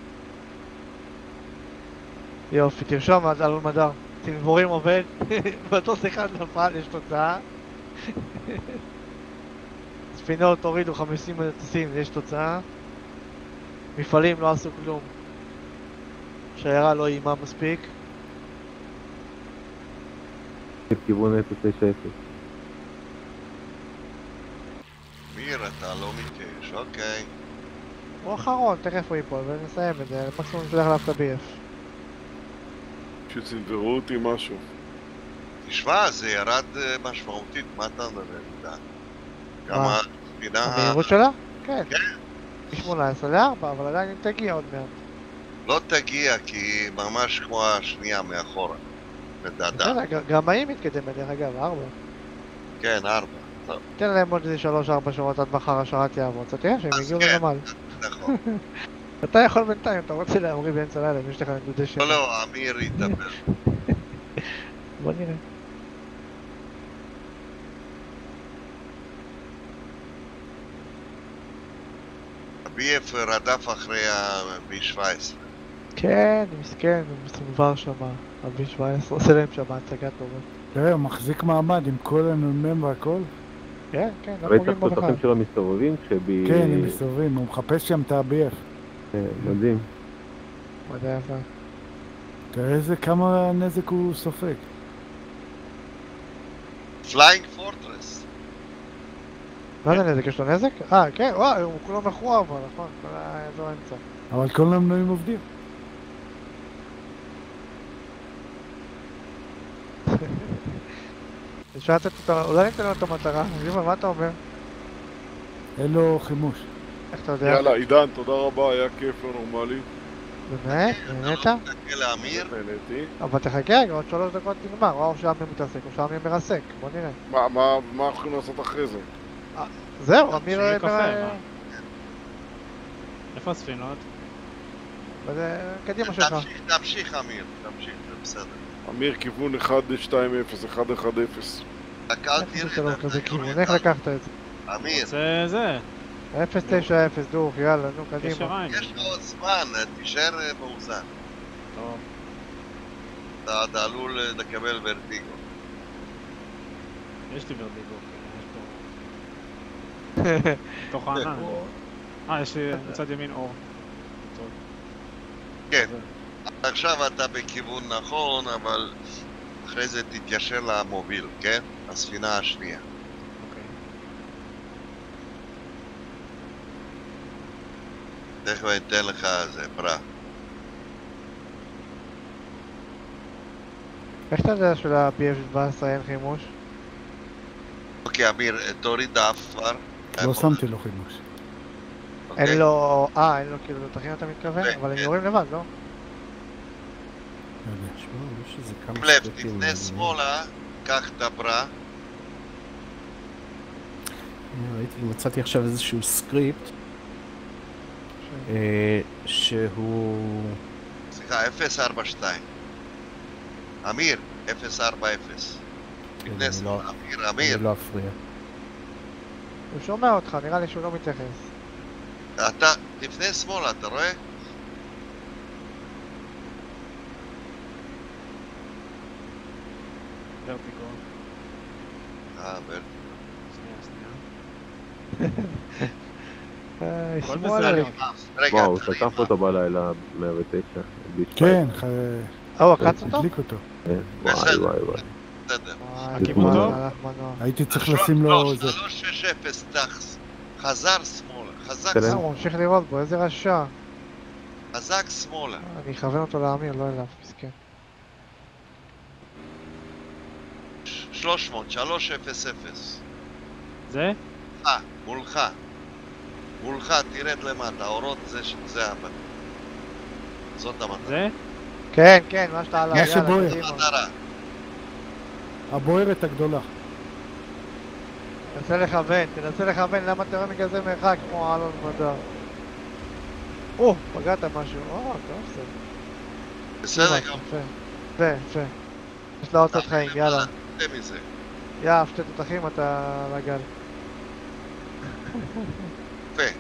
יופי, תרשום על אלון מדר. תנבורים עובד, [LAUGHS] מטוס אחד נפל, יש תוצאה. [LAUGHS] ספינות הורידו 50 מטוסים, יש תוצאה. מפעלים לא עשו כלום. שיירה לא איימה מספיק. לכיוון 090. מהיר, אתה לא מתייאש, אוקיי. הוא אחרון, תכף הוא ייפול, ונסיים את זה, מקסימום נשלח עליו את ה-BF. אותי משהו. תשמע, זה ירד אה, משמעותית, מה אתה מדבר איתה? גם הספינה... המהירות שלה? כן. כן. מ-18 ל-4, אבל עדיין היא תגיע עוד מעט. לא תגיע, כי ממש כמו השנייה מאחורה. לדעתה. גם ההיא מתקדמת, דרך אגב, 4. כן, 4. תן להם עוד איזה 3-4 שעות עד מחר השרת יעבוד, אתה תראה שהם יגיעו כן. לנמל. נכון. [LAUGHS] אתה יכול בינתיים, אתה רוצה להמריא באמצע הלילה, אם יש לך נקודי שני. לא, לא, אמיר ידבר. [LAUGHS] בוא נראה. ה-BF רדף אחרי ה-B17. כן, מסכן, הוא מסונוור שם, ה-B-17, עושה להם שם הצגה טובה. תראה, הוא מחזיק מעמד עם כל הנ"מ והכל. כן, כן, לא ראית פוגעים בו את שלו מסתובבים? כשב... כן, הם מסתובבים, הוא מחפש שם את ה-BF. כן, מדהים. יפה. תראה איזה כמה נזק הוא סופג. Flying Fortress. מה זה נזק? יש לו נזק? אה, כן, וואי, הוא כולו מכוער כבר, נכון? כל האזור האמצע. אבל כל המנועים עובדים. [LAUGHS] אפשר לתת אותו, אולי ניתן לו את המטרה, יובל, מה אתה אומר? אין לו חימוש. איך אתה יודע? יאללה, עידן, תודה רבה, היה כיף לא נורמלי. באמת? נהנית? נהניתי. אבל תחכה רגע, עוד שלוש דקות נגמר, או שאמיר מתעסק או שאמיר מרסק, בוא נראה. מה- מה מה אנחנו יכולים לעשות אחרי זה? זהו, אמיר... אה, מה? איפה הספינות? קדימה שלך. תמשיך, תמשיך אמיר, תמשיך, זה בסדר. אמיר, כיוון 1-2-0, 1-1-0. רק אל איך. לא כזה כיוון? איך לקחת את זה? אמיר, זה זה. 090 דוך, יאללה, נו, קדימה. יש לך עוד זמן, תישאר אה, מאוזן. טוב. אתה אתה עלול אה, לקבל ורטיגו. יש לי ורטיגו, כן, יש פה... [LAUGHS] תוך הענן. אה, יש לי מצד ימין אור. כן. עכשיו אתה בכיוון נכון, אבל אחרי זה תתיישר למוביל, כן? הספינה השנייה. אוקיי. תכף אני אתן לך איזה ברא. איך אתה יודע של-BF17 אין חימוש? אוקיי, אמיר, תוריד דף כבר. לא שמתי לו חימוש. אוקיי? אין לו... אה, אין לו כאילו תותחים אתה מתכוון? כן, אבל הם כן. יורים לבד, לא? שים לב, תפנה אה, שמאלה, קח את הברא. ראיתי, מצאתי עכשיו איזשהו סקריפט אה, שהוא... סליחה, 042. אמיר, 040. תפנה אני לא- שמאלה, אמיר, אמיר. אני לא אפריע. הוא שומע אותך, נראה לי שהוא לא מתייחס. אתה, תפנה שמאלה, אתה רואה? [LAUGHS] אה, שנייה. אה. רגע, וואו, תרים, שטף אותו בלילה 109. כן, ח- אה, הוא עקץ אותו? הדליק אותו. כן, וואי. וואי וואי. בסדר. אה. הייתי צריך לשים לו... זה. 360 טחס. חזר שמאלה, חזק. אה, שמאלה, הוא ממשיך לראות בו, איזה רשע. חזק שמאלה. אני אכוון אותו לאמיר, לא אליו, מסכן. 300, 300. זה? אה, מולך. מולך, תרד למטה, האורות זה ש- זה הבא. זאת המטרה. זה? כן, כן, מה שאתה עליו. קדימה. המטרה. הבוערת הגדולה. תנסה לכוון, תנסה לכוון, למה אתה רואה מכזה מרחק כמו אלון מדר? או, פגעת משהו, או, טוב, בסדר. בסדר יפה, גם. יפה, יפה. יש לה עוד קצת חיים, יאללה. תצא מזה. יא, שתי תותחים אתה על הגל. יפה.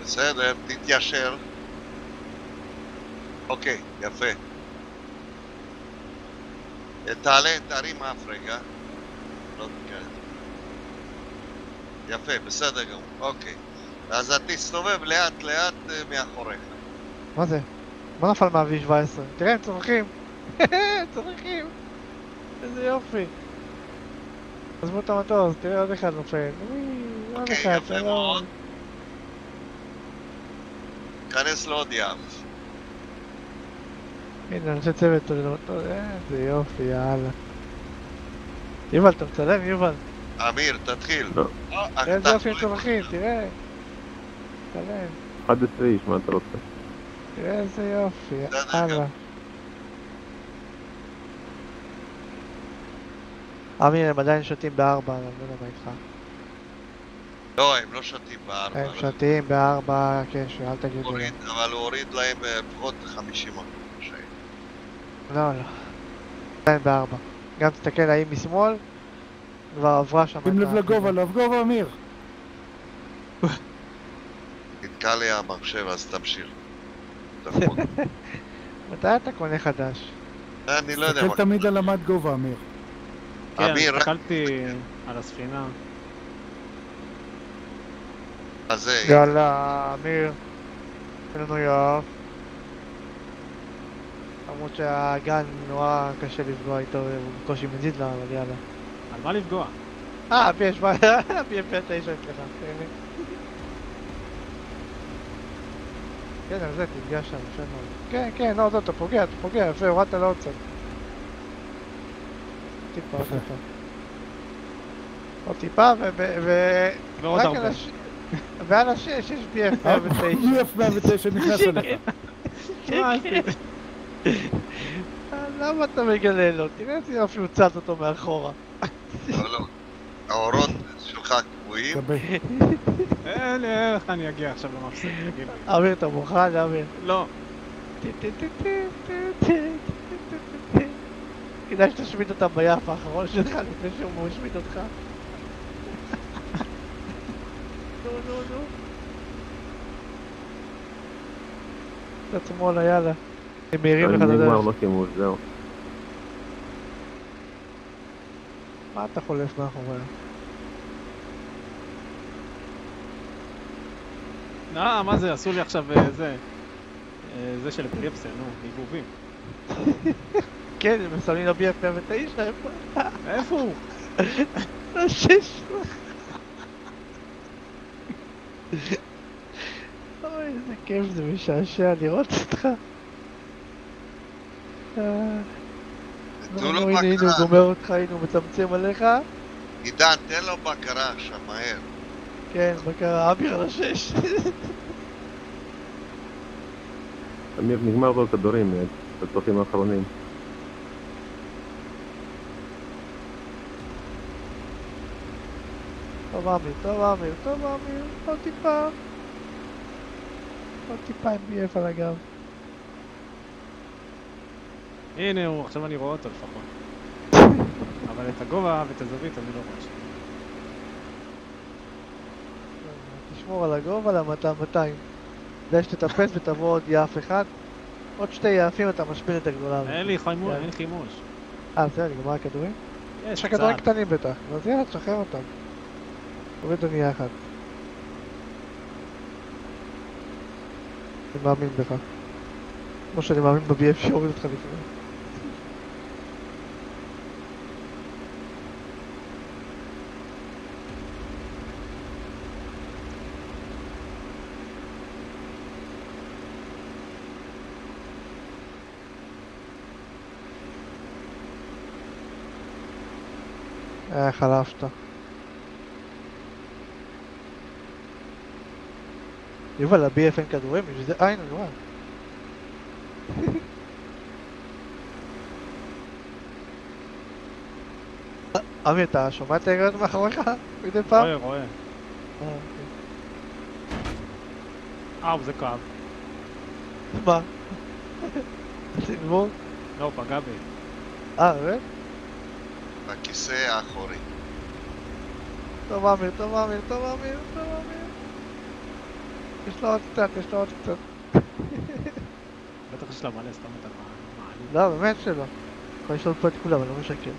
בסדר, תתיישר. אוקיי, יפה. תעלה, תרים אף רגע. לא תקרא. יפה, בסדר גמור. אוקיי. אז תסתובב לאט לאט אה, מאחוריך. מה זה? מה נפל מה-V17? תראה, הם צורכים. [LAUGHS] צורכים. איזה יופי. עזבו את המטוס, תראה עוד אחד נופל. וואי, עוד אחד, שלום. כנס לעוד ים. הנה, אנשי צוות המטוס, איזה יופי, יאללה. יובל, אתה מצלם, יובל? אמיר, תתחיל. לא. אה, איזה יופי הם צורכים, תראה. מצלם. 11 איש, מה אתה רוצה? איזה יופי, יאללה. אמיר, הם עדיין שותים בארבע, אני לא יודע מה איתך. לא, הם לא שותים בארבע. הם שותים בארבע קשר, אל תגידו. לי. אבל הוא הוריד להם אה, לפחות 50 אחוז. לא, לא. עדיין בארבע. גם תסתכל האם משמאל, כבר עברה שם שים את לב לגובה, לגובה אמיר. נתקע לי המחשב, אז תמשיך. תחמוד. מתי [LAUGHS] אתה קונה חדש? אני לא יודע תסתכל. תמיד על המד גובה, אמיר. כן, אמיר, רק- הסתכלתי על הספינה. אז זה, יאללה, אמיר. תן לנו יואב. למרות שהגן נורא קשה לפגוע איתו, הוא בקושי מזיז לה, אבל יאללה. על מה לפגוע? אה, BF 9 אצלך. הנה. כן, על זה תפגע שם, יפה מאוד. כן, כן, לא, לא, אתה פוגע, אתה פוגע, יפה, הורדת לעוד קצת. טיפה, עוד טיפה. עוד טיפה, ו... ועוד הרבה. על הש- ועל השש יש BF אה, 109. BF 109 נכנס אליך. למה אתה מגלה לו? תראה איזה יופי הוא צד אותו מאחורה. לא, לא. האורות שלך קבועים? אין לי איך אני אגיע עכשיו למפסק, תגיד לי. אמיר, אתה מוכן, אמיר? לא. כדאי שתשמיד אותם ביף האחרון שלך לפני שהוא משמיד אותך. נו, נו, נו. קצת שמאלה, יאללה. הם מהירים לך את נגמר, הדרך. לא שימוש, זהו. מה אתה חולף מאחוריה? אה, מה זה, עשו לי עכשיו אה, זה. אה, זה של אפילפסיה, נו, ניגובים. [LAUGHS] כן, הם מסמנים ל-BF 109, איפה? איפה הוא? [LAUGHS] השש. אוי, איזה כיף זה משעשע לראות אותך. אה, תנו נו, לו הנה, הנה, הוא בקרה. גומר אותך, הנה, הוא מצמצם עליך. עידן, תן לו בקרה עכשיו, מהר. כן, בקרה, אביר על השש. אמיר, נגמר לו כדורים, אה, בטוחים האחרונים. טוב, אמיר, טוב, אמיר, טוב, אמיר, עוד טיפה. עוד טיפה עם BF על הגב. הנה הוא, עכשיו אני רואה אותו לפחות. אבל את הגובה ואת הזווית אני לא רואה שם. תשמור על הגובה למטה 200. כדאי שתטפס ותבוא עוד יעף אחד. עוד שתי יעפים אתה משפיל את הגדולה. אין לי חימוש, יאללה. אין חימוש. אה, בסדר, נגמר הכדורים? יש יש לך כדורים קצת. קטנים בטח. אז יאללה, תשחרר אותם. תוריד אונייה אחת. אני מאמין בך. כמו שאני מאמין ב-BF שיוריד אותך לפני. אה, חלפת. יובל, ל-BF אין כדורים? בשביל זה... אה, הנה, יובל. עמי, אתה שומע את היריות מאחוריך? מדי פעם? רואה, רואה. אה, אוקיי. אאו, זה כאב. מה? סינבור? לא, פגע בי. אה, באמת? בכיסא האחורי. טוב אמיר, טוב אמיר, טוב אמיר, טוב אמיר. יש לו עוד קצת, יש לו עוד קצת. בטח יש לה מלא סתם את המעלים. לא, באמת שלא. יכול לשאול פה את כולם, אני לא משקר.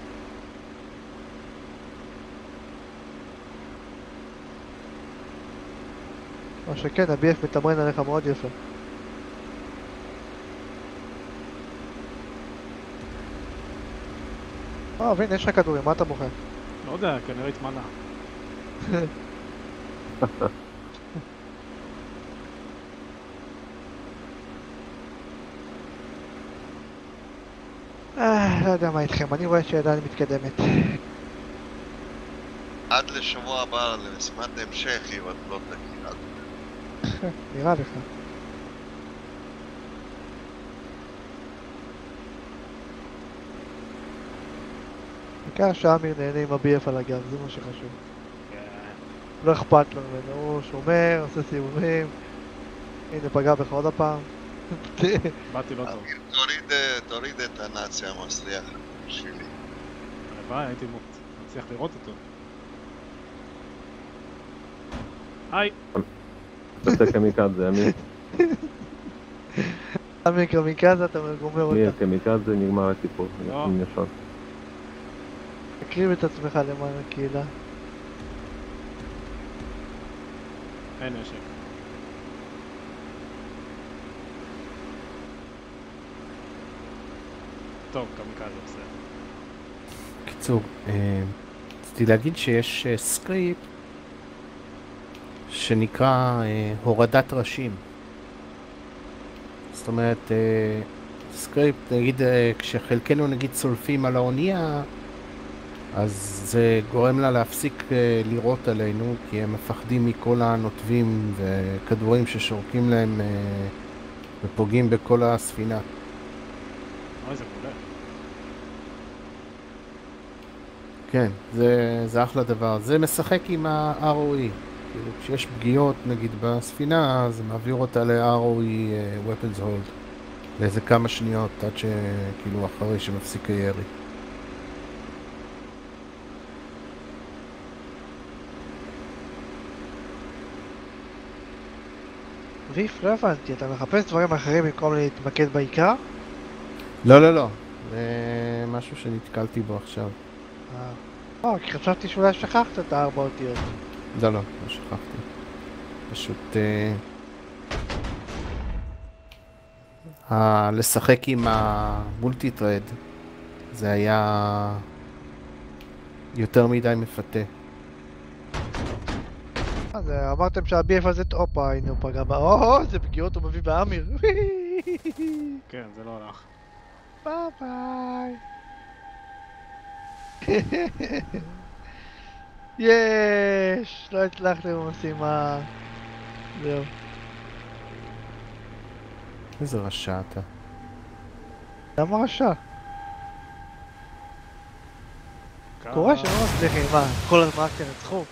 מה שכן, ה-BF מתמרן עליך מאוד יפה. אה, והנה, יש לך כדורים, מה אתה בוחר? לא יודע, כנראה התמלא. אה, לא יודע מה איתכם, אני רואה שעדיין מתקדמת. עד לשבוע הבא למשימת המשך, אם את לא תגיד. [LAUGHS] נראה לך. העיקר שאמיר נהנה עם ה-BF על הגב, זה מה שחשוב. לא אכפת לו ממנו, הוא שומר, עושה סיבובים. הנה, פגע בך עוד הפעם. [LAUGHS] באתי לא טוב. תוריד, אה, תוריד את הנאצי המסריח שלי. הלוואי, הייתי מצליח לראות אותו. היי! תעשה קמיקזה, אמיר. [LAUGHS] אמיר קמיקזה, אתה גומר אמיר אותה. קמיקזה, נגמר הסיפור. תקריב את עצמך למען הקהילה. אין נשק. טוב, קמיקזה בסדר. קיצור, אה, רציתי להגיד שיש אה, סקריפט שנקרא אה, הורדת ראשים. זאת אומרת, סקריפט, נגיד, כשחלקנו נגיד צולפים על האונייה, אז זה גורם לה להפסיק אה, לירות עלינו, כי הם מפחדים מכל הנוטבים וכדורים ששורקים להם אה, ופוגעים בכל הספינה. אוי, זה מעולה. כן, זה, זה אחלה דבר. זה משחק עם ה-ROE. כאילו, כשיש פגיעות, נגיד, בספינה, אז זה מעביר אותה ל-ROE אה, Weapons Hold. לאיזה כמה שניות, עד שכאילו אחרי שמפסיק הירי. ריף, לא הבנתי, אתה מחפש דברים אחרים במקום להתמקד בעיקר? לא, לא, לא. זה משהו שנתקלתי בו עכשיו. אה. לא, כי חשבתי שאולי שכחת את הארבע אותיות. לא, לא, לא שכחתי. פשוט... אה, לשחק עם המולטי טרד זה היה יותר מדי מפתה. אז אה, אמרתם שה-BF הזה, הופה, הנה הוא פגע בה. או, איזה פגיעות הוא מביא באמיר. כן, זה לא הלך. ביי ביי. יש! לא הצלחתם במשימה. זהו. איזה רשע אתה. למה רשע? קורה שלא מצליחים, מה, כל הזמן רק תנצחו?